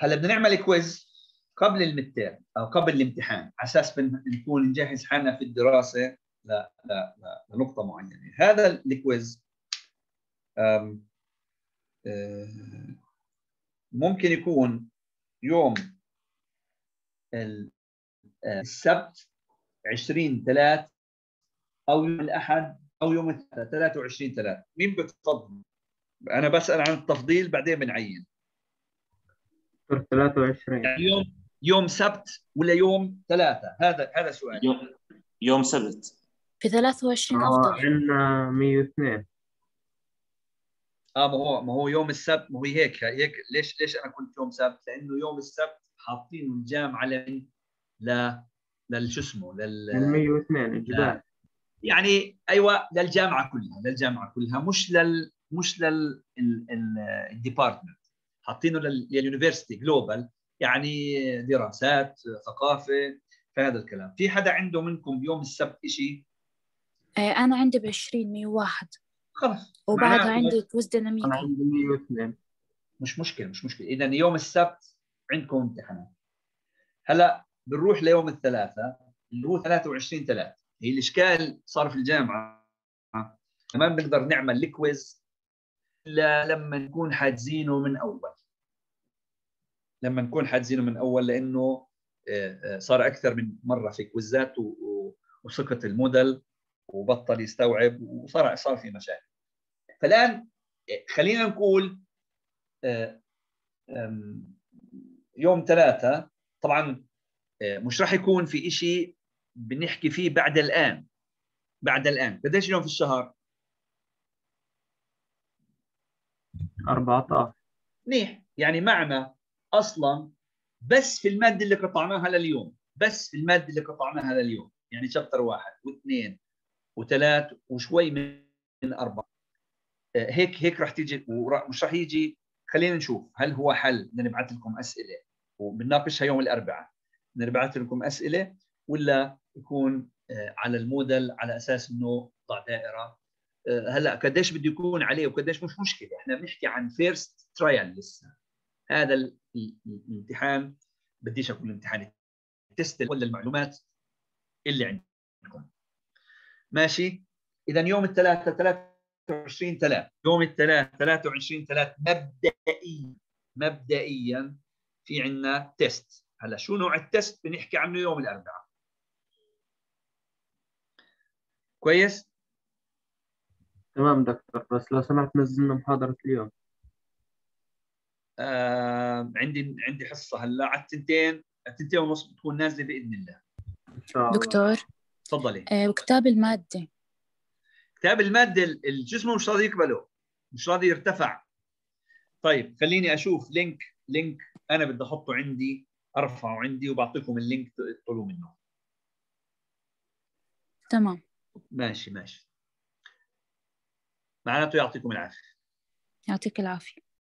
هلا بدنا نعمل quiz قبل الميد أو قبل الامتحان على أساس بن- نكون نجهز حالنا في الدراسة لا لا لا لنقطة معينة. هذا ال quiz آه، ممكن يكون يوم آه، السبت 20 3 أو يوم الأحد أو يوم الثلاثاء 23 3 مين بتفضل؟ أنا بسأل عن التفضيل بعدين بنعين. 23 يعني يوم يوم سبت ولا يوم ثلاثة؟ هذا هذا سؤال. يوم يوم سبت. في 23 آه، أفضل. عندنا 102 آه ما هو ما هو يوم السبت ما هو هيك هيك. ليش ليش أنا قلت يوم سبت؟ لأنه يوم السبت حاطين الجامعة لمين؟ ل للشو اسمه؟ لل 102 الجبال. يعني أيوه للجامعة كلها للجامعة كلها مش لل مش لل ال department حاطينه لل- لل university global يعني دراسات ثقافة فهذا الكلام. في حدا عنده منكم يوم السبت شيء آه، أنا عندي ب 20 101 خلص. وبعدها عندي quiz ديناميكي عندي 102 مش مشكلة مش مشكلة. إذا يوم السبت عندكم امتحانات. هلأ بنروح ليوم الثلاثاء اللي هو 23 3 هي الإشكال صار في الجامعة. ما بنقدر نعمل الكويز إلا لما نكون حاجزينه من أول. لما نكون حاجزينه من أول لأنه آه، آه، صار أكثر من مرة في كويزات وسقط الموديل وبطل يستوعب وصار صار في مشاكل. فالآن آه، خلينا نقول يوم ثلاثة طبعا مش راح يكون في إشي بنحكي فيه بعد الآن. بعد الآن. قديش يوم في الشهر؟ 14 منيح. يعني معنا أصلا بس في المادة اللي قطعناها لليوم بس في المادة اللي قطعناها لليوم يعني شابتر واحد واثنين وثلاث وشوي من أربعة. آه، هيك هيك راح تيجي ومش راح يجي. خلينا نشوف هل هو حل. بدنا نبعث لكم أسئلة وبنناقشها يوم الأربعاء. بدنا نبعث لكم أسئلة ولا يكون آه، على الموديل على أساس إنه ضع دائرة. آه، هلأ قديش بده يكون عليه وقديش مش مشكلة. إحنا بنحكي عن فيرست ترايل لسه. هذا ال- ال- الامتحان. بديش أقول امتحان التست ولا المعلومات اللي عندكم. ماشي؟ اذا يوم الثلاثاء 23 3 يوم الثلاثاء 23 3 مبدئيا مبدئيا في عندنا test هلا شو نوع ال test بنحكي عنه يوم الأربعاء. كويس؟ تمام دكتور بس لو سمحت نزلنا محاضرة اليوم. آه عندي عندي حصة هلا على التنتين. التنتين ونص بتكون نازلة بإذن الله. إن شاء الله. دكتور. تفضلي. آه، وكتاب المادة. كتاب المادة ال system مش راضي يقبله. مش راضي يرتفع. طيب خليني أشوف link link أنا بدي أحطه عندي أرفعه عندي وبعطيكم ال link تدخلوا منه. تمام. ماشي ماشي. معناته يعطيكم العافية. يعطيك العافية.